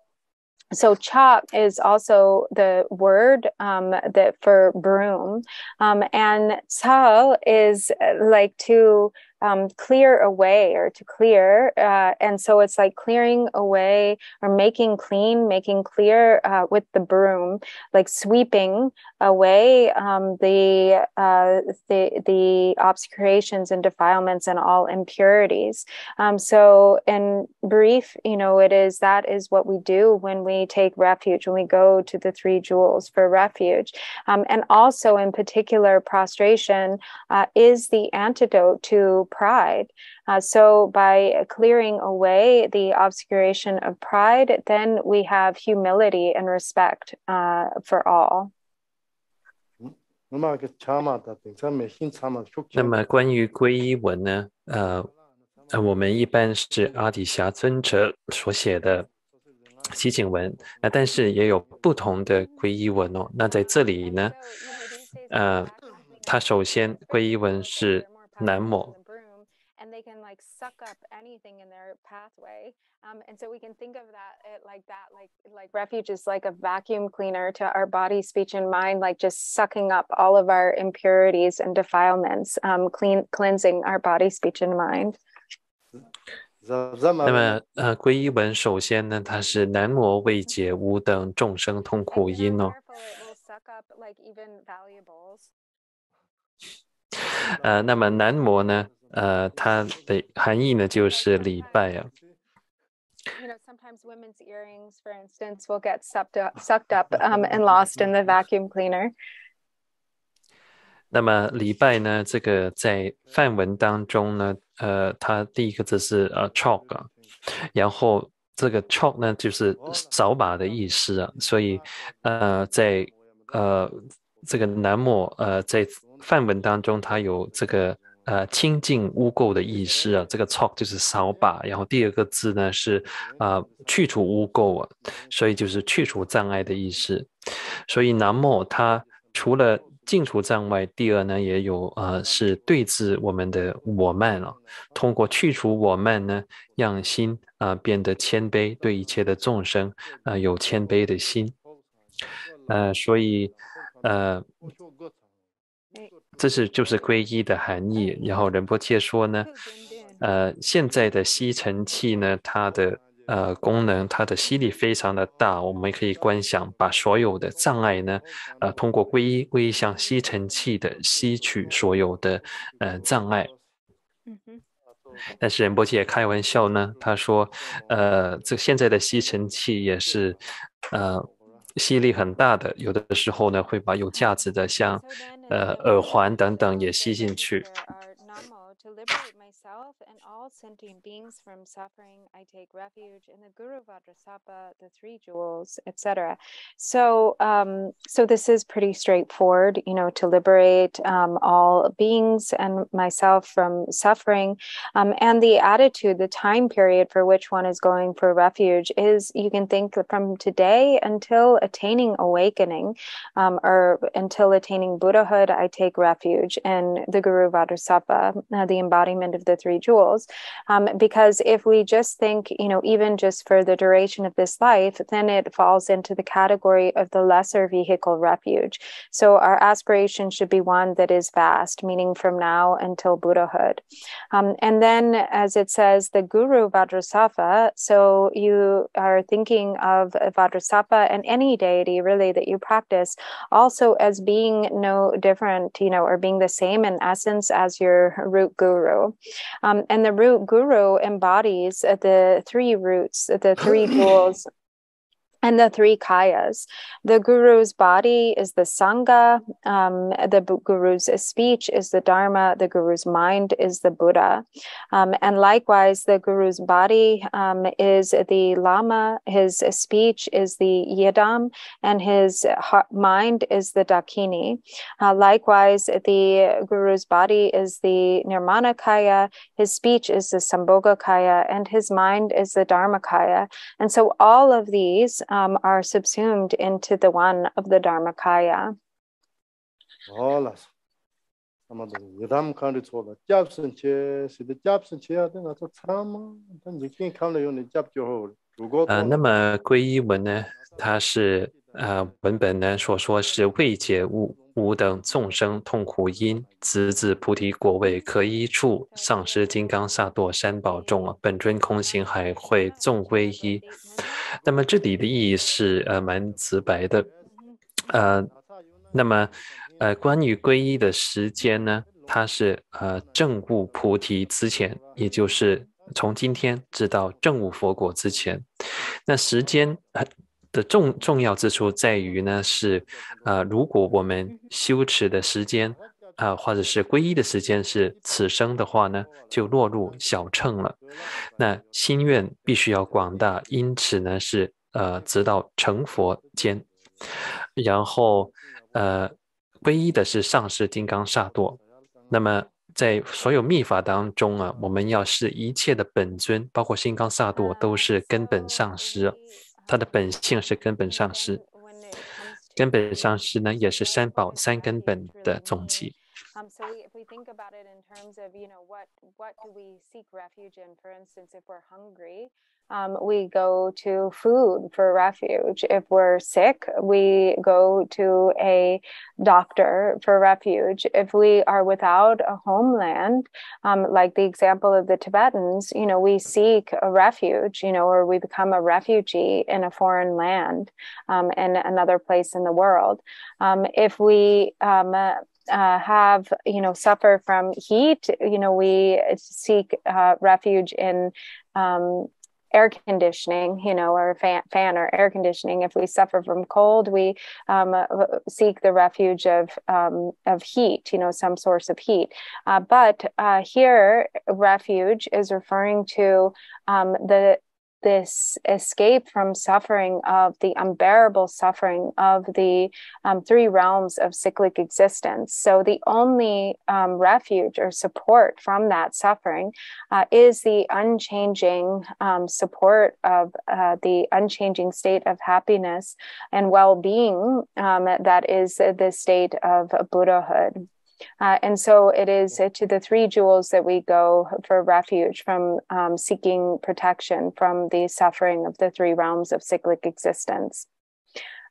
so chak is also the word um, that for broom um, and tsal is uh, like to um, clear away or to clear. Uh, and so it's like clearing away or making clean, making clear uh, with the broom, like sweeping away um, the, uh, the, the obscurations and defilements and all impurities. Um, so in brief, you know, it is, that is what we do when we take refuge, when we go to the three jewels for refuge. Um, and also in particular, prostration uh, is the antidote to pride. Uh, so, by clearing away the obscuration of pride, then we have humility and respect uh, for all. 那么个查嘛的，等上面新查嘛，那么关于皈依文呢？呃，呃，我们一般是阿底峡尊者所写的西景文，那但是也有不同的皈依文哦。那在这里呢，呃，它首先皈依文是南摩。 they can like suck up anything in their pathway. Um, and so we can think of that it, like that, like like refuge is like a vacuum cleaner to our body, speech, and mind, like just sucking up all of our impurities and defilements, um, clean cleansing our body, speech, and mind. 那么，呃，皈依文首先呢，它是南无未解无等众生痛苦因哦。呃，那么南摩呢， [laughs] 呃，它的含义呢就是礼拜啊。You know, sometimes women's earrings, for instance, will get sucked up, sucked up um, and lost in the vacuum cleaner. 那么礼拜呢，这个在梵文当中呢，呃，它第一个字是呃 chalk，然后这个 chalk 呢就是扫把的意思啊，所以呃，在呃这个南摩呃在梵文当中，它有这个。呃，清净污垢的意思啊，这个 talk 就是扫把，然后第二个字呢是啊去除污垢啊，所以就是去除障碍的意思。所以南无它除了净除障碍，第二呢也有呃是对治我们的我慢了，通过去除我慢呢，让心啊变得谦卑，对一切的众生啊有谦卑的心。呃，所以呃。这是就是皈依的含义。然后仁波切说呢，呃，现在的吸尘器呢，它的呃功能，它的吸力非常的大，我们可以观想，把所有的障碍呢，呃，通过皈依皈依向吸尘器的吸取所有的呃障碍。但是仁波切也开玩笑呢，他说，呃，这现在的吸尘器也是，呃。吸力很大的，有的时候呢会把有价值的像，呃耳环等等也吸进去。Myself and all sentient beings from suffering. I take refuge in the Guru Vajrasattva, the three jewels, etc. So, um, so this is pretty straightforward, you know, to liberate um, all beings and myself from suffering. Um, and the attitude, the time period for which one is going for refuge is you can think from today until attaining awakening um, or until attaining Buddhahood. I take refuge in the Guru Vajrasattva, uh, the embodiment of the the three jewels. Um, because if we just think, you know, even just for the duration of this life, then it falls into the category of the lesser vehicle refuge. So our aspiration should be one that is vast, meaning from now until Buddhahood. Um, and then, as it says, the Guru Vajrasattva, so you are thinking of Vajrasattva and any deity really that you practice also as being no different, you know, or being the same in essence as your root guru. Um, and the root guru embodies the three roots, the three [clears throat] jewels and the three kayas. The guru's body is the sangha, um, the guru's speech is the dharma, the guru's mind is the Buddha. Um, and likewise, the guru's body um, is the lama, his speech is the yidam, and his mind is the dakini. Uh, likewise, the guru's body is the nirmana kaya, his speech is the sambhoga kaya, and his mind is the dharma kaya. And so all of these um, are subsumed into the one of the Dharmakaya. Ola. Amado yidam kandi chola japsen che si de japsen che ya de na ta chama tan jikin kan le yo ne jap jo ho. 呃那么皈依文呢它是呃文本呢所说是未解悟无等众生痛苦因直至菩提果位可依处上师金刚萨堕三宝众啊本尊空行海会众皈依。那么这里的意义是呃蛮直白的。呃那么呃关于皈依的时间呢它是呃正悟菩提之前也就是从今天直到正悟佛果之前，那时间的重重要之处在于呢，是呃，如果我们修持的时间啊，或者是皈依的时间是此生的话呢，就落入小乘了。那心愿必须要广大，因此呢，是呃，直到成佛间。然后呃，皈依的是上师金刚萨埵。那么在所有密法当中啊，我们要视一切的本尊，包括心刚萨埵，都是根本上师。他的本性是根本上师，根本上师呢也是三宝三根本的总集。Um, so we, if we think about it in terms of, you know, what what do we seek refuge in? For instance, if we're hungry, um, we go to food for refuge. If we're sick, we go to a doctor for refuge. If we are without a homeland, um, like the example of the Tibetans, you know, we seek a refuge, you know, or we become a refugee in a foreign land um, in another place in the world. Um, if we um, uh, have you know suffer from heat you know we seek uh, refuge in um, air conditioning you know or fan, fan, or air conditioning. If we suffer from cold we um, uh, seek the refuge of um, of heat you know some source of heat. Uh, but uh, here refuge is referring to um, the this escape from suffering of the unbearable suffering of the um, three realms of cyclic existence. So, the only um, refuge or support from that suffering uh, is the unchanging um, support of uh, the unchanging state of happiness and well being um, that is the state of Buddhahood. Uh, and so it is to the three jewels that we go for refuge from um, seeking protection from the suffering of the three realms of cyclic existence.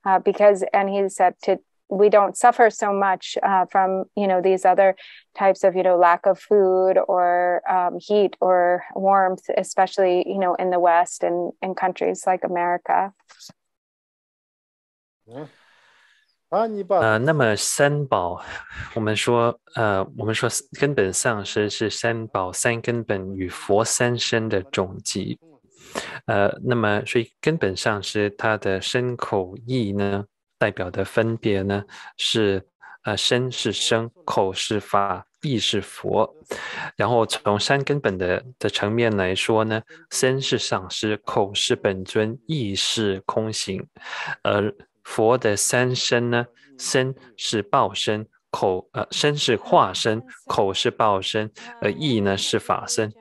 Uh, because, and he said to we don't suffer so much uh, from you know these other types of you know lack of food or um, heat or warmth especially you know in the west and in countries like america yeah. 啊，你把呃，那么三宝，我们说，呃，我们说根本上师是三宝三根本与佛三身的总集，呃，那么所以根本上师它的身口意呢，代表的分别呢是，呃，身是身，口是法，意是佛，然后从三根本的的层面来说呢，身是上师，口是本尊，意是空行，而。佛的三身呢，身是报身，口呃身是化身，口是报身，而意呢是法身。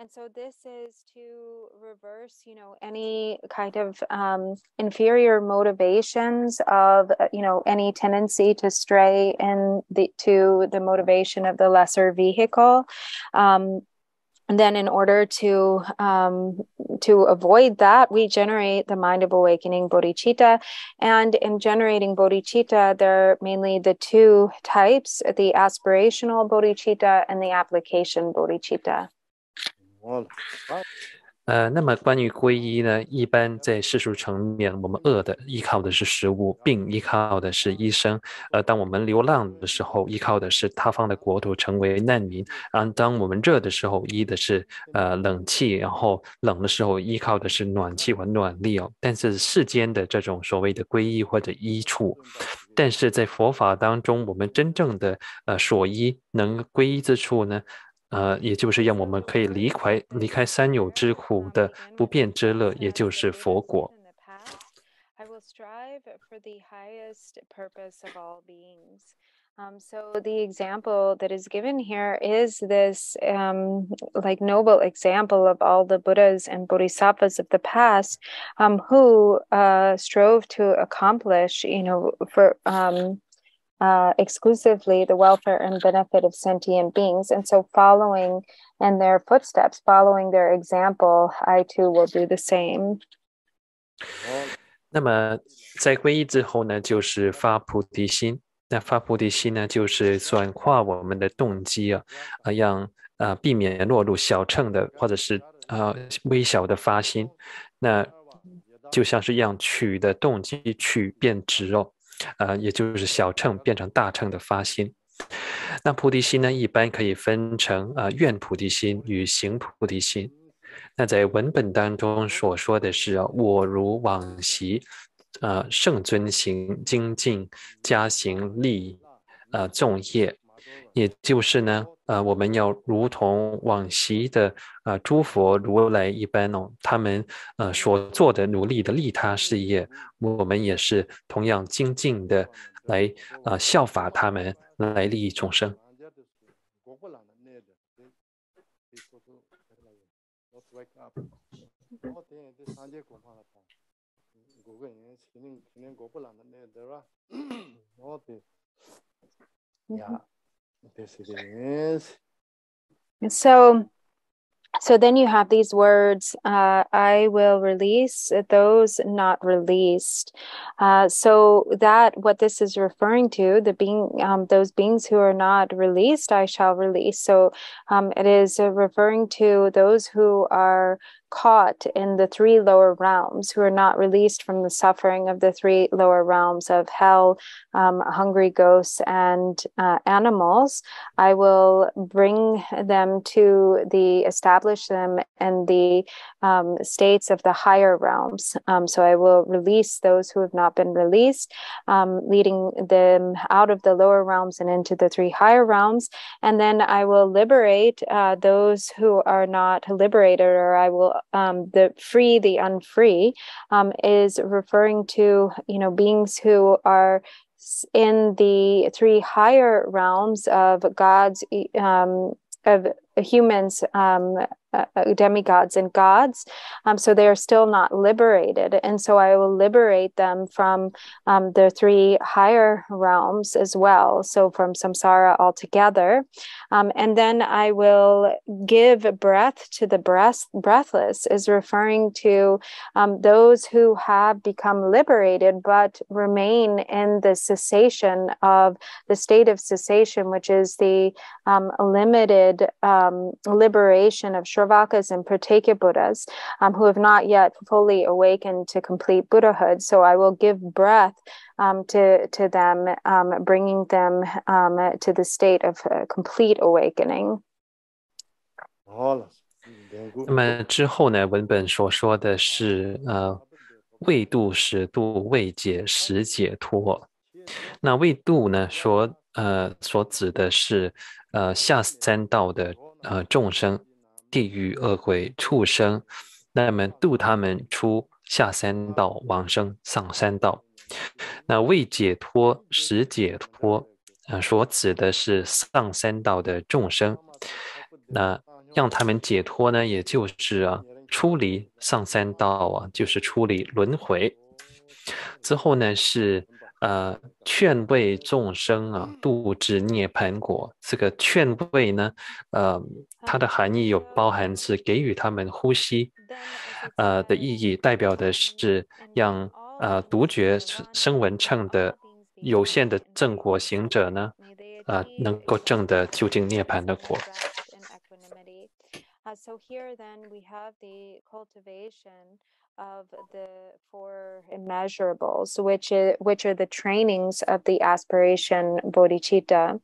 And so this is to reverse, you know, any kind of um, inferior motivations of, uh, you know, any tendency to stray in the to the motivation of the lesser vehicle. Um, and then in order to um, to avoid that we generate the mind of awakening bodhicitta. And in generating bodhicitta there are mainly the two types the aspirational bodhicitta and the application bodhicitta. 哦，呃，那么关于皈依呢，一般在世俗层面，我们饿的依靠的是食物，病依靠的是医生；呃，当我们流浪的时候，依靠的是他方的国土，成为难民；啊，当我们热的时候，依的是呃冷气，然后冷的时候，依靠的是暖气和暖力哦。但是世间的这种所谓的皈依或者依处，但是在佛法当中，我们真正的呃所依能皈依之处呢？呃，也就是让我们可以离开离开三有之苦的不变之乐，也就是佛果。 I will strive for the highest purpose of all beings. Um, so the example that is given here is this um, like noble example of all the Buddhas and Bodhisattvas of the past um, who uh, strove to accomplish, you know, for um, uh, exclusively the welfare and benefit of sentient beings. And so, following in their footsteps, following their example, I too will do the same. 那么在皈依之后呢，就是发菩提心。那发菩提心呢，就是转化我们的动机啊，啊，让啊避免落入小乘的或者是啊微小的发心。那就像是让取的动机取变直哦， 呃，也就是小乘变成大乘的发心。那菩提心呢，一般可以分成啊愿菩提心与行菩提心。那在文本当中所说的是啊，我如往昔，啊，圣尊行精进加行利，呃，众业，也就是呢，呃，我们要如同往昔的呃诸佛如来一般哦，他们呃所做的努力的利他事业，我们也是同样精进的来呃效法他们，来利益众生。Yeah, this it is. So, so then you have these words uh, I will release those not released. Uh, so, that what this is referring to, the being, um, those beings who are not released, I shall release. So, um, it is referring to those who are caught in the three lower realms, who are not released from the suffering of the three lower realms of hell, um, hungry ghosts, and uh, animals. I will bring them to the establish them in the um, states of the higher realms. Um, so I will release those who have not been released, um, leading them out of the lower realms and into the three higher realms. And then I will liberate uh, those who are not liberated, or I will um, the free the unfree um, is referring to you know beings who are in the three higher realms of God's um, of humans um, uh, demigods and gods um, so they are still not liberated. And so i will liberate them from um, the three higher realms as well so from samsara altogether. Um, and then i will give breath to the breath breathless is referring to um, those who have become liberated but remain in the cessation of the state of cessation which is the um, limited um, liberation of Shravakas and Prateka Buddhas um, who have not yet fully awakened to complete Buddhahood. So I will give breath um, to, to them, um, bringing them um, to the state of uh, complete awakening. 好了，连姑那么之后呢，文本所说的是呃，未度使度，未解使解脱。那未度呢，所呃所指的是呃下三道的呃众生， 地狱恶鬼畜生，那么度他们出下三道往生上三道。那未解脱使解脱，呃所指的是上三道的众生。那让他们解脱呢，也就是啊出离上三道啊，就是出离轮回。之后呢是呃劝慰众生啊，度至涅盘果。这个劝慰呢，呃，它的含义有包含是给予他们呼吸，呃的意义，代表的是让呃独觉声闻乘的有限的正果行者呢，呃能够证得究竟涅盘的果。Uh, so here then we have the cultivation of the four immeasurables, which is, which are the trainings of the aspiration bodhicitta.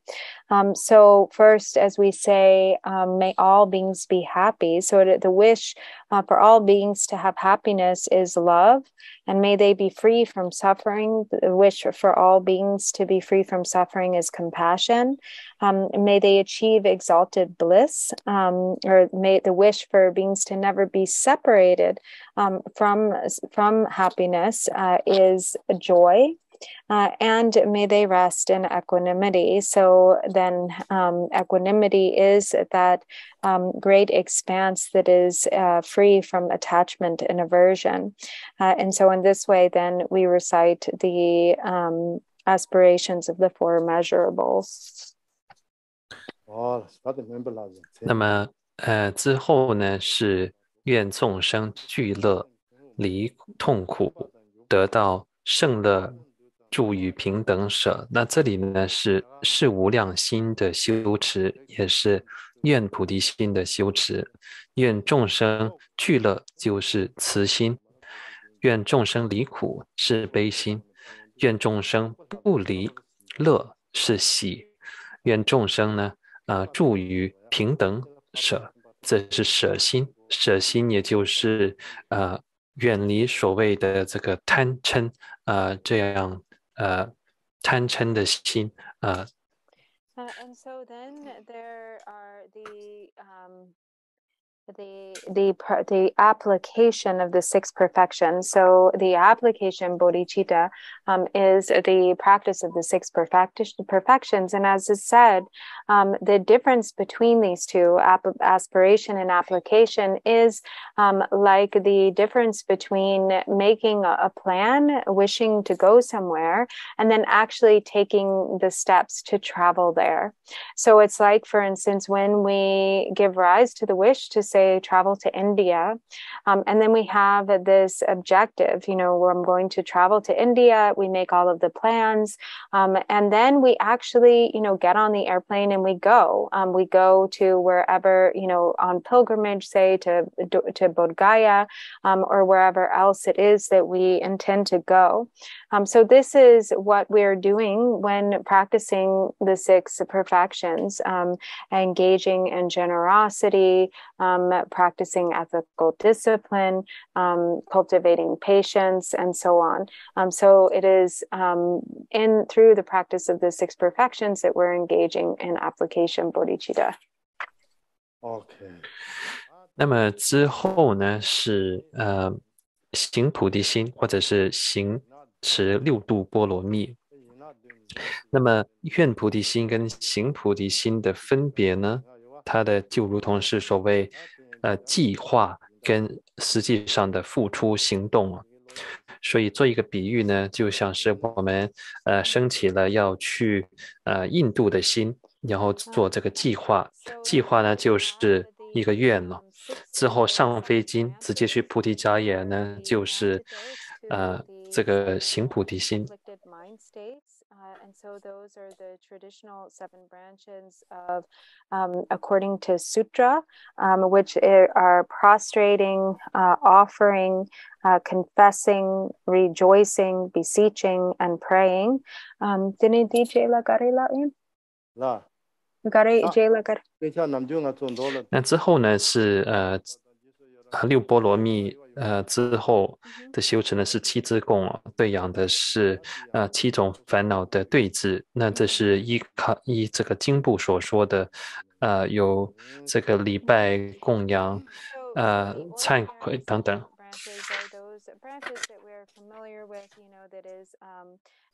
Um, so first, as we say, um, may all beings be happy. So the- wish uh, for all beings to have happiness is love, and may they be free from suffering. The wish for all beings to be free from suffering is compassion. Um, may they achieve exalted bliss, um, or may the wish for beings to never be separated um, from from happiness uh, is joy. Uh, and may they rest in equanimity. So then, um, equanimity is that um, great expanse that is uh, free from attachment and aversion. Uh, and so, in this way, then we recite the um, aspirations of the four immeasurables. 助于平等舍。那这里呢是是无量心的修持，也是愿菩提心的修持。愿众生俱乐就是慈心，愿众生离苦是悲心，愿众生不离乐是喜，愿众生呢啊、呃、助于平等舍，这是舍心。舍心也就是呃远离所谓的这个贪嗔呃这样 呃贪嗔的心呃。 Uh, and so then there are the um, the the the application of the six perfections. So the application bodhicitta um, is the practice of the six perfect- perfections, and as is said, um, the difference between these two, aspiration and application, is um, like the difference between making a plan, wishing to go somewhere, and then actually taking the steps to travel there. So it's like, for instance, when we give rise to the wish to say travel to India, um, and then we have this objective, you know, where I'm going to travel to India, we make all of the plans, um, and then we actually, you know, get on the airplane and we go. Um, we go to wherever, you know, on pilgrimage, say to to Bodh Gaya, um, or wherever else it is that we intend to go. Um, so this is what we're doing when practicing the six perfections, um, engaging in generosity, um, practicing ethical discipline, um, cultivating patience, and so on. Um, so it is um, in through the practice of the six perfections that we're engaging in application bodhicitta. OK，那么之后呢是呃行菩提心，或者是行持六度波罗蜜。那么愿菩提心跟行菩提心的分别呢？它的就如同是所谓 呃计划跟实际上的付出行动啊。所以做一个比喻呢，就像是我们呃升起了要去呃印度的心，然后做这个计划。计划呢就是一个愿了。之后上飞机直接去菩提迦耶呢，就是呃这个行菩提心。Uh, and so those are the traditional seven branches of, um, according to Sutra, um, which are prostrating, uh, offering, uh, confessing, rejoicing, beseeching, and praying. Um, Dini di jela gari la in? 那 Gari Ah. jela gari. 这下南京啊做多了，那之后呢是呃呃六波罗蜜 呃之后的修持呢是七支供啊，对养的是呃七种烦恼的对治。那这是依靠依这个经部所说的，呃有这个礼拜供养。Uh, the 忏悔等等。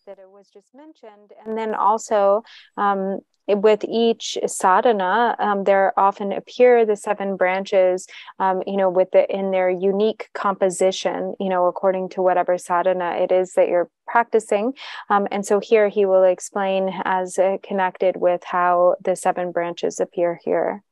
seven branches are those branches that we're they're familiar with, you know, that is um, that it was just mentioned, and then also um, with each sadhana, um, there often appear the seven branches, um, you know, with the in their unique composition, you know, according to whatever sadhana it is that you're practicing. Um, and so here he will explain as uh, connected with how the seven branches appear here.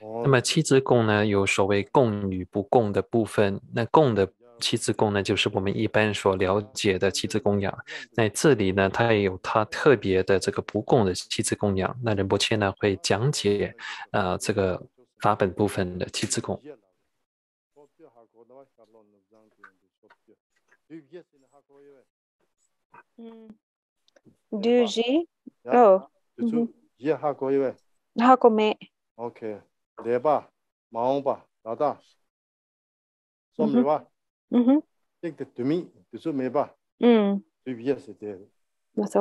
那么七支供呢，有所谓供与不供的部分。那供的 七支供呢，就是我们一般所了解的七子供养。那这里呢，它也有它特别的这个不供的七子供养。那仁波切呢会讲解呃这个法本部分的七支供。嗯，Duji oh，也哈过一位，哈过没？OK。来吧，忙吧，老大，说没吧？Mm-hmm. Tek mm. oh, te tumi, tisu meba. Tu biya se te.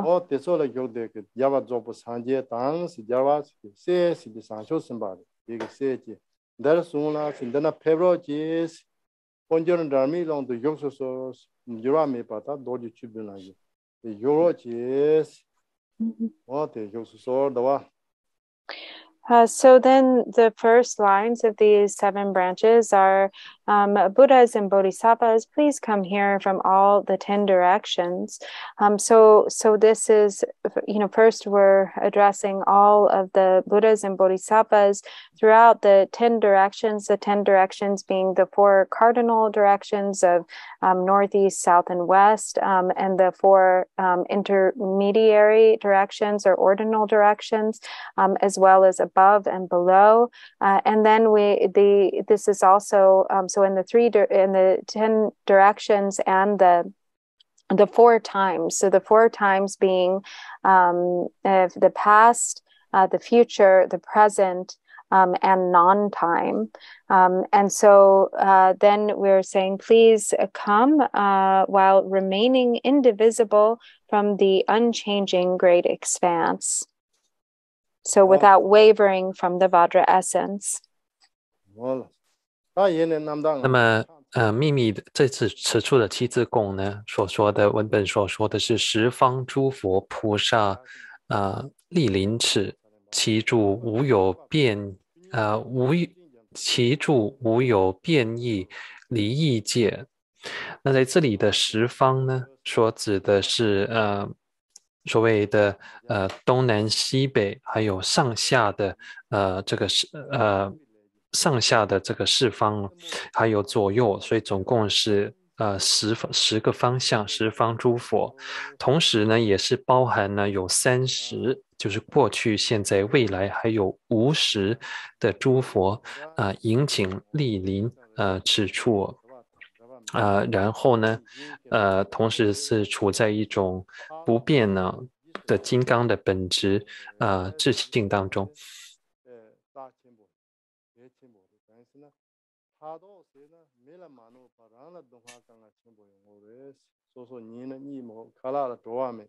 O tisu la gyog de ke yawa dzogpo sanje tang si yawa se si di sancho simbari. Ege se chi. Dar sung la si dana pebro chi si. Ponjo na dharmi long tu gyog so so yura meba ta doji chubi na ye. Yoro chi si. Mm-hmm. O te gyog so so dawa. Uh, so then the first lines of these seven branches are um, Buddhas and Bodhisattvas, please come here from all the 10 directions. Um, so, so this is, you know, first we're addressing all of the Buddhas and Bodhisattvas throughout the 10 directions, the 10 directions being the four cardinal directions of um, Northeast, South, and West, um, and the four um, intermediary directions or ordinal directions, um, as well as above and below. Uh, and then we, the, this is also, so in the three in the 10 directions and the the four times so the four times being um, the past uh, the future the present um, and non-time. Um, and so uh, then we're saying please come uh, while remaining indivisible from the unchanging great expanse. So without wavering from the vajra essence. Well. 那么，呃，秘密的这次此处的七字供呢，所说的文本所说的是十方诸佛菩萨，呃，莅临此，其住无有变，呃，无其住无有变异离异界。那在这里的十方呢，所指的是呃，所谓的呃东南西北，还有上下的呃这个是呃。上下的这个四方，还有左右，所以总共是呃十十个方向，十方诸佛。同时呢，也是包含呢有三十，就是过去、现在、未来，还有无时的诸佛啊，引颈莅临呃此处呃。然后呢，呃，同时是处在一种不变呢的金刚的本质啊自性当中。 파도 세나 메라 마노 파라나 동화강아 첨보요 오레 소소 니나 니모 칼라라 도와메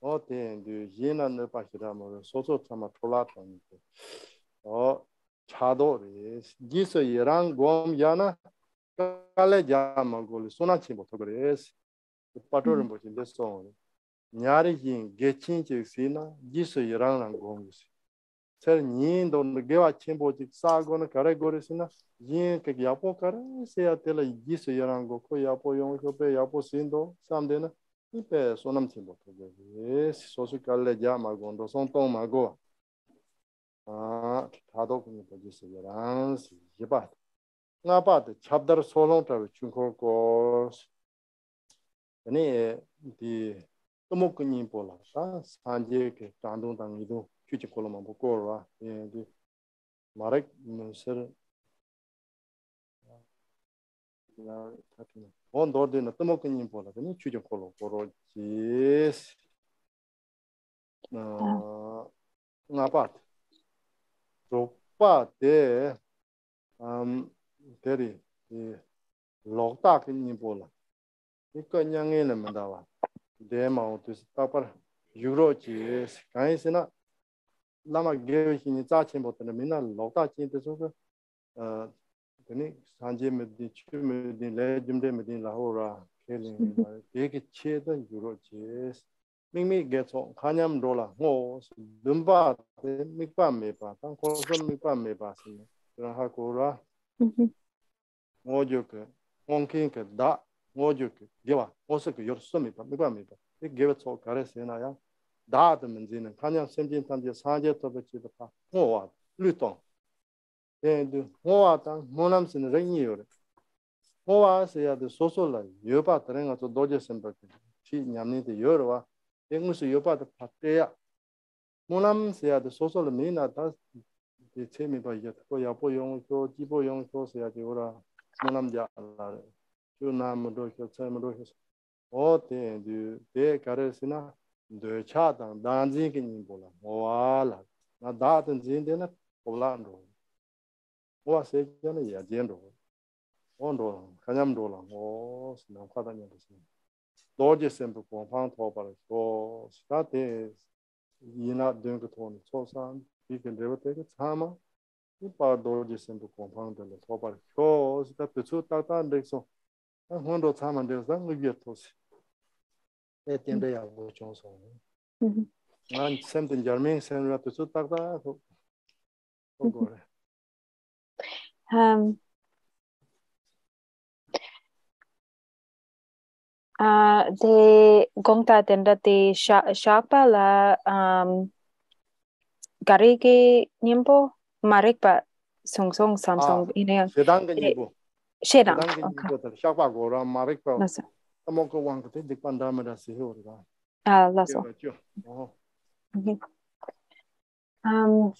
어텐드 예나네 파시라 뭐 소소 참아 톨라톤데 어 차도레 지서 예랑 곰 야나 칼레 자마골 소나 첨보 토그레스 파토르 뭐진데 소 냐리 yin gechin chik sina jiso yirang rang gongisi. ser yin don gewa chenpo chik saa go na kare gore si na yin kak yapo kare se ya tela yi su yarang go ko yapo yong ko pe yapo sin do samde na ipe sonam chenpo to go e si sosu kalle ja ma go ndo son tong ma go. A tado kuni po ji su yarang si yipa nga pa de chabdar solong tawe chungko ko ane di tomo kuni po la sa sanje ke tandung tang idu kyuchi kola mambu korwa di marak mm, sir on dordi na. Tamo kanyin pola kani kyuchi kola korwa jis nga pat. Rukpa de teri lokta kanyin pola ika nyange na mandawa de mao tusi takpar yugro jis kanyi sina lama gewe shini tsa chenpo tanda mina lokta chin teso ka tani sanje medin, chu medin, le jumde medin laho ra kelin deki che dan yuro ches mingmi getso khanyam rola ngo dumba te mikpa mepa tan kosan mikpa mepa sini tana hako ra ngo jo ke ngongkin ke da ngo jo ke gewa ngosa ke yorso mepa mikpa mepa gewe tso kare sena ya 다드 문제는 그냥 심진 탐지 사제 토베치도 파 호와 루통. 네 호와다 모남스는 랭이요 호와서야도 소소라 여바 들은 것도 도제 선밖에 지 냠니데 여러와 땡무스 여바도 파대야. 모남서야도 소소라 메나다 이 체미 봐 이게 또 야보 용초 기보 용초서야 되오라. 모남자 알라. 주나무도 교체무도 어. 대두 대 가르스나 dō chā tāng dāng zīng kī nīng bō lā, mō wā lā, nā dā tāng zīng tē nā bō lā rō, mō wā sē kia nā yā jēn rō, mō rō lā, kā ñam rō lā, mō sī nā khuā tā ñam rō sī, dō jē sēm pō kōng pāng tō pā rā, dō sī tā tē yī nā dēng kā tō nī, chō sān, bī kī rē bā tē kā chā mā, yī pā dō jē sēm pō kōng pāng tō lā, tō pā rā, chō sī tā pē chū tā tā rē sō, tā hōn rō chā mā rē sā ngā yē tō sī, 에 텐데 야고 총소. 난 샘든 저밍 샘라 뜻 딱다 고고래. um uh they gongta tenda te shapa la um gare ge nyimbo marek pa song song samsung ine sedang ge nyimbo sedang shapa go ra marek pa pa laso ta mo ko wang te dik pan da da si ho ra uh. Um,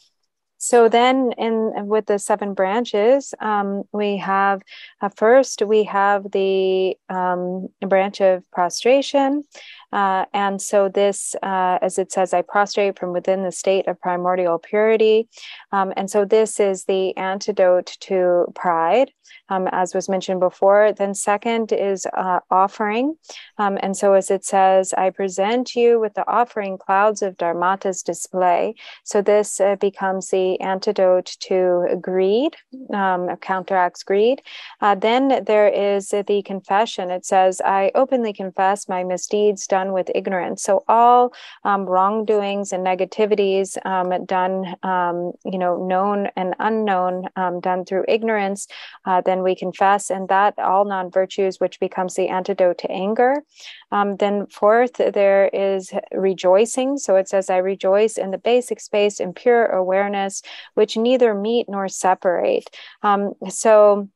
so then in with the seven branches, um, we have uh, first we have the um, branch of prostration. Uh, and so this, uh, as it says, I prostrate from within the state of primordial purity. Um, and so this is the antidote to pride, um, as was mentioned before. Then second is uh, offering. Um, and so, as it says, I present you with the offering clouds of Dharmata's display. So, this uh, becomes the antidote to greed, um, counteracts greed. Uh, then there is the confession. It says, I openly confess my misdeeds done with ignorance. So, all um, wrongdoings and negativities um, done, um, you know, known and unknown, um, done through ignorance, uh, then we confess, and that all non virtues, which becomes the antidote to anger. Um, then, fourth, there is rejoicing. So it says, I rejoice in the basic space and pure awareness, which neither meet nor separate. Um, so,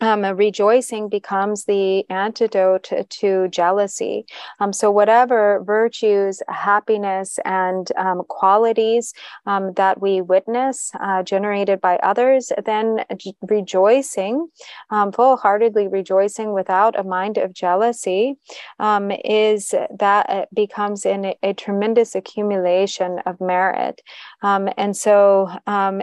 um, rejoicing becomes the antidote to jealousy. Um, so, whatever virtues, happiness, and um, qualities um, that we witness uh, generated by others, then rejoicing, um, full heartedly rejoicing without a mind of jealousy, um, is that it becomes in a, tremendous accumulation of merit. And so,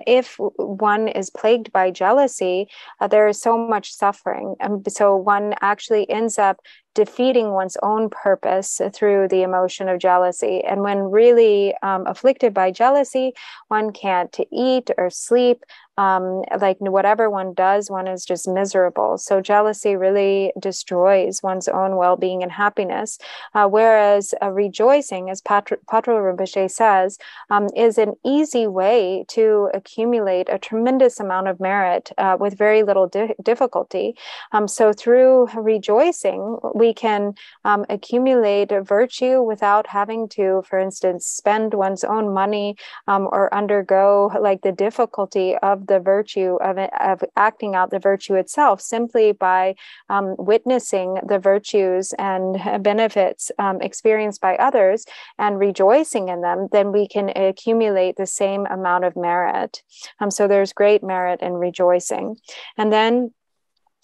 if one is plagued by jealousy, uh, there is so much suffering. And so one actually ends up defeating one's own purpose through the emotion of jealousy. And when really um, afflicted by jealousy, one can't eat or sleep. Um, like whatever one does, one is just miserable. So jealousy really destroys one's own well-being and happiness. Uh, whereas uh, rejoicing, as Patrul Rinpoche says, um, is an easy way to accumulate a tremendous amount of merit uh, with very little di- difficulty. Um, so through rejoicing, we can um, accumulate virtue without having to, for instance, spend one's own money um, or undergo like the difficulty of the virtue of, of acting out the virtue itself simply by um, witnessing the virtues and benefits um, experienced by others and rejoicing in them, then we can accumulate the same amount of merit. Um, so there's great merit in rejoicing. And then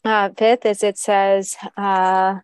uh, fifth is it says, uh,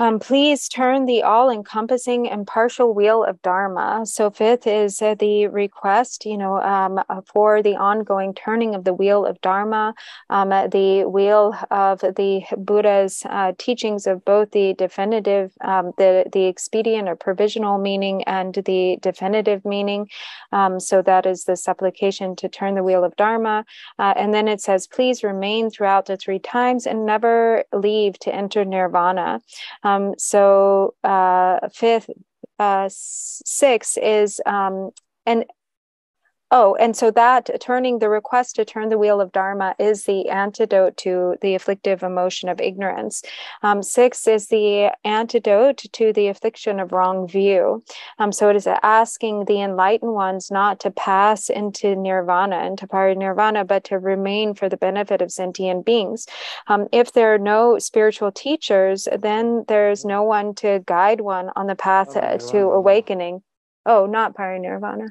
Um, please turn the all encompassing impartial wheel of Dharma. So, fifth is uh, the request, you know, um, uh, for the ongoing turning of the wheel of Dharma, um, uh, the wheel of the Buddha's uh, teachings of both the definitive, um, the, the expedient or provisional meaning and the definitive meaning. Um, so, that is the supplication to turn the wheel of Dharma. Uh, and then it says, please remain throughout the three times and never leave to enter nirvana. Um, so uh, fifth, uh, six is um, and Oh, and so that turning the request to turn the wheel of Dharma is the antidote to the afflictive emotion of ignorance. Um, six is the antidote to the affliction of wrong view. Um, so it is asking the enlightened ones not to pass into nirvana, into parinirvana, but to remain for the benefit of sentient beings. Um, if there are no spiritual teachers, then there's no one to guide one on the path uh, to awakening. Oh, not parinirvana.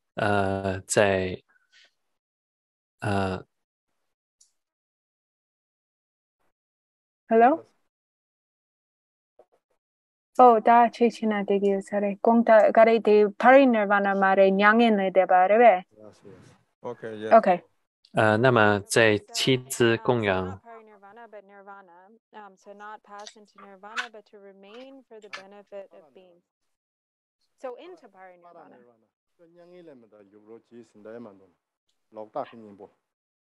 呃，在呃 Hello? Oh, da chichina digi sare. Gongta gare de parinirvana mare nyangin le de barebe. Yes, yes. Okay, yeah. Okay. 呃，那么在七支 Um, 供 so 养 not parinirvana, but nirvana. Um, so not pass into nirvana, but to remain for the benefit of beings. So into parinirvana.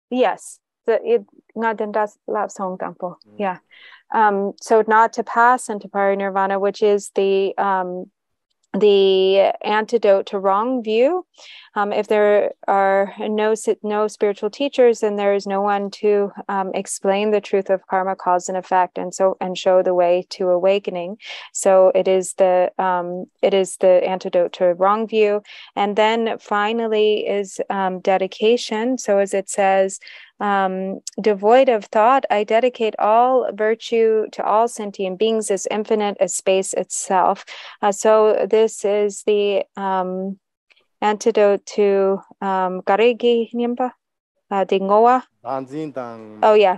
Yes, the it Ngaden das love song tempo. Mm. Yeah. Um so not to pass into parinirvana which is the um the antidote to wrong view. Um, if there are no no spiritual teachers, then there is no one to um, explain the truth of karma, cause and effect, and so and show the way to awakening. So it is the um, it is the antidote to wrong view, and then finally is um, dedication. So as it says, um, devoid of thought, I dedicate all virtue to all sentient beings as infinite as space itself. Uh, so this is the um, antidote to um, Garegi Nyimpa, uh, the. Oh yeah,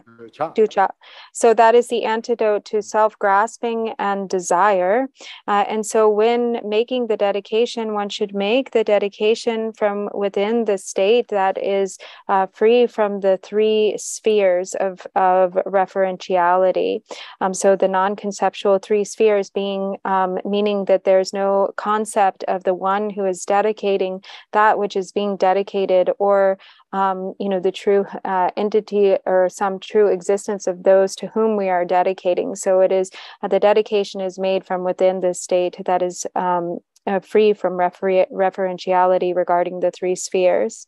ducha. So that is the antidote to self-grasping and desire. Uh, and so when making the dedication, one should make the dedication from within the state that is uh, free from the three spheres of, of referentiality. Um, so the non-conceptual three spheres being um, meaning that there's no concept of the one who is dedicating that which is being dedicated or um, you know the true uh, entity or some true existence of those to whom we are dedicating so it is uh, the dedication is made from within the state that is um, uh, free from refer- referentiality regarding the three spheres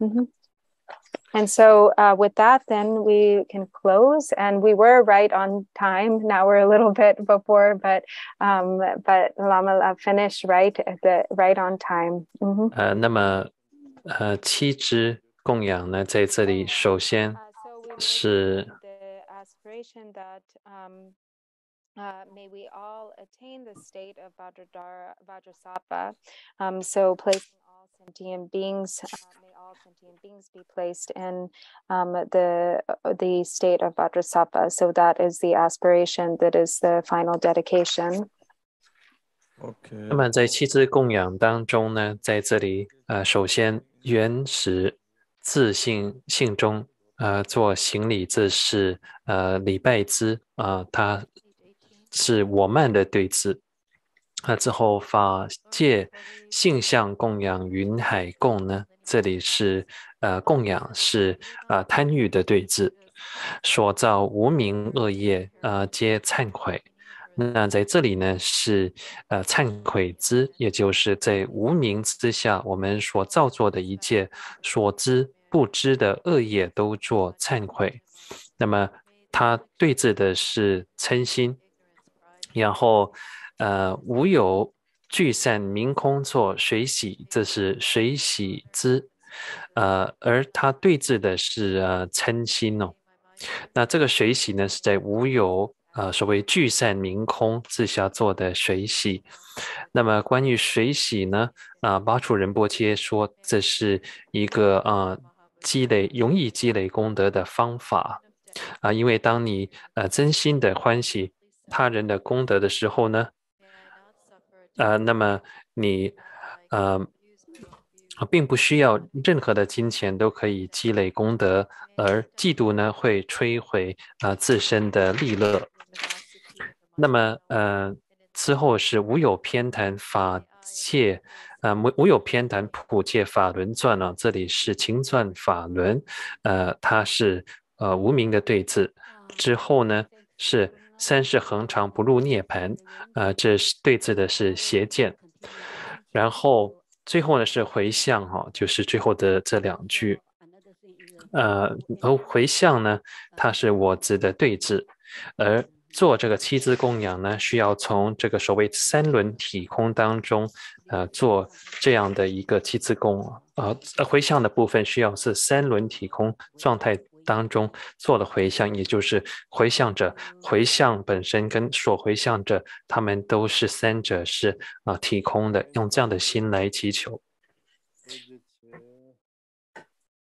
Mhm. and so uh, with that then we can close and we were right on time now we're a little [laughs] bit before but um, but lama finished right at the right on time Mhm. 呃，那么呃七支 供养呢，在这里首先 Uh, so we were 是 the aspiration that um, uh, may we all attain the state of Vajradhara, Vajrasattva. Um, so placing all sentient beings, uh, may all sentient beings be placed in um, the uh, the state of Vajrasattva. So that is the aspiration. That is the final dedication. OK，那么在七支供养当中呢，在这里呃，首先原始自信信中呃做行礼字是呃礼拜之啊，它是我慢的对字。那之后法界性相供养云海供呢，这里是呃供养是呃贪欲的对字，所造无名恶业呃皆忏悔。那在这里呢，是呃忏悔之，也就是在无名之下，我们所造作的一切所知不知的恶业都做忏悔。那么它对峙的是嗔心，然后呃无有聚散明空作水洗，这是水洗之，呃，而它对峙的是呃嗔心哦。那这个水洗呢，是在无有呃所谓聚散明空自下做的水洗。那么关于水洗呢，啊，巴楚仁波切说这是一个啊积累容易积累功德的方法啊，因为当你呃真心的欢喜他人的功德的时候呢。呃，那么你呃，并不需要任何的金钱都可以积累功德，而嫉妒呢会摧毁啊自身的利乐。那么呃，之后是无有偏袒法界，啊无无有偏袒普界法轮转呢？这里是情转法轮，呃，它是呃无名的对字。之后呢是。三世恒常不入涅盘，呃，这是对峙的是邪见，然后最后呢是回向哈，就是最后的这两句，呃，而回向呢，它是我执的对峙，而做这个七字供养呢，需要从这个所谓三轮体空当中，呃，做这样的一个七字供，呃，回向的部分需要是三轮体空状态。当中做的回向，也就是回向者回向本身跟所回向者，他们都是三者是啊体空的，用这样的心来祈求。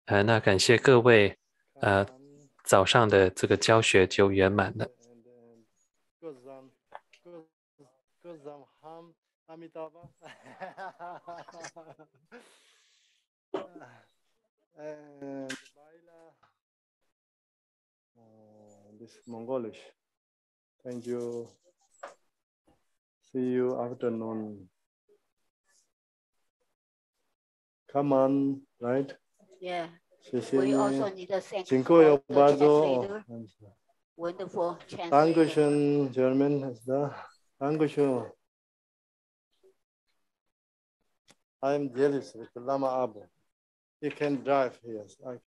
呃，那感谢各位，呃，早上的这个教学就圆满了。[laughs] Eh, oh, this Mongolish. Thank you. See you afternoon. Come on, right? Yeah. We also need a thank you Wonderful translator. Dankeschön, German is da. Dankeschön. I'm jealous with Lama Abu. He can drive, here. I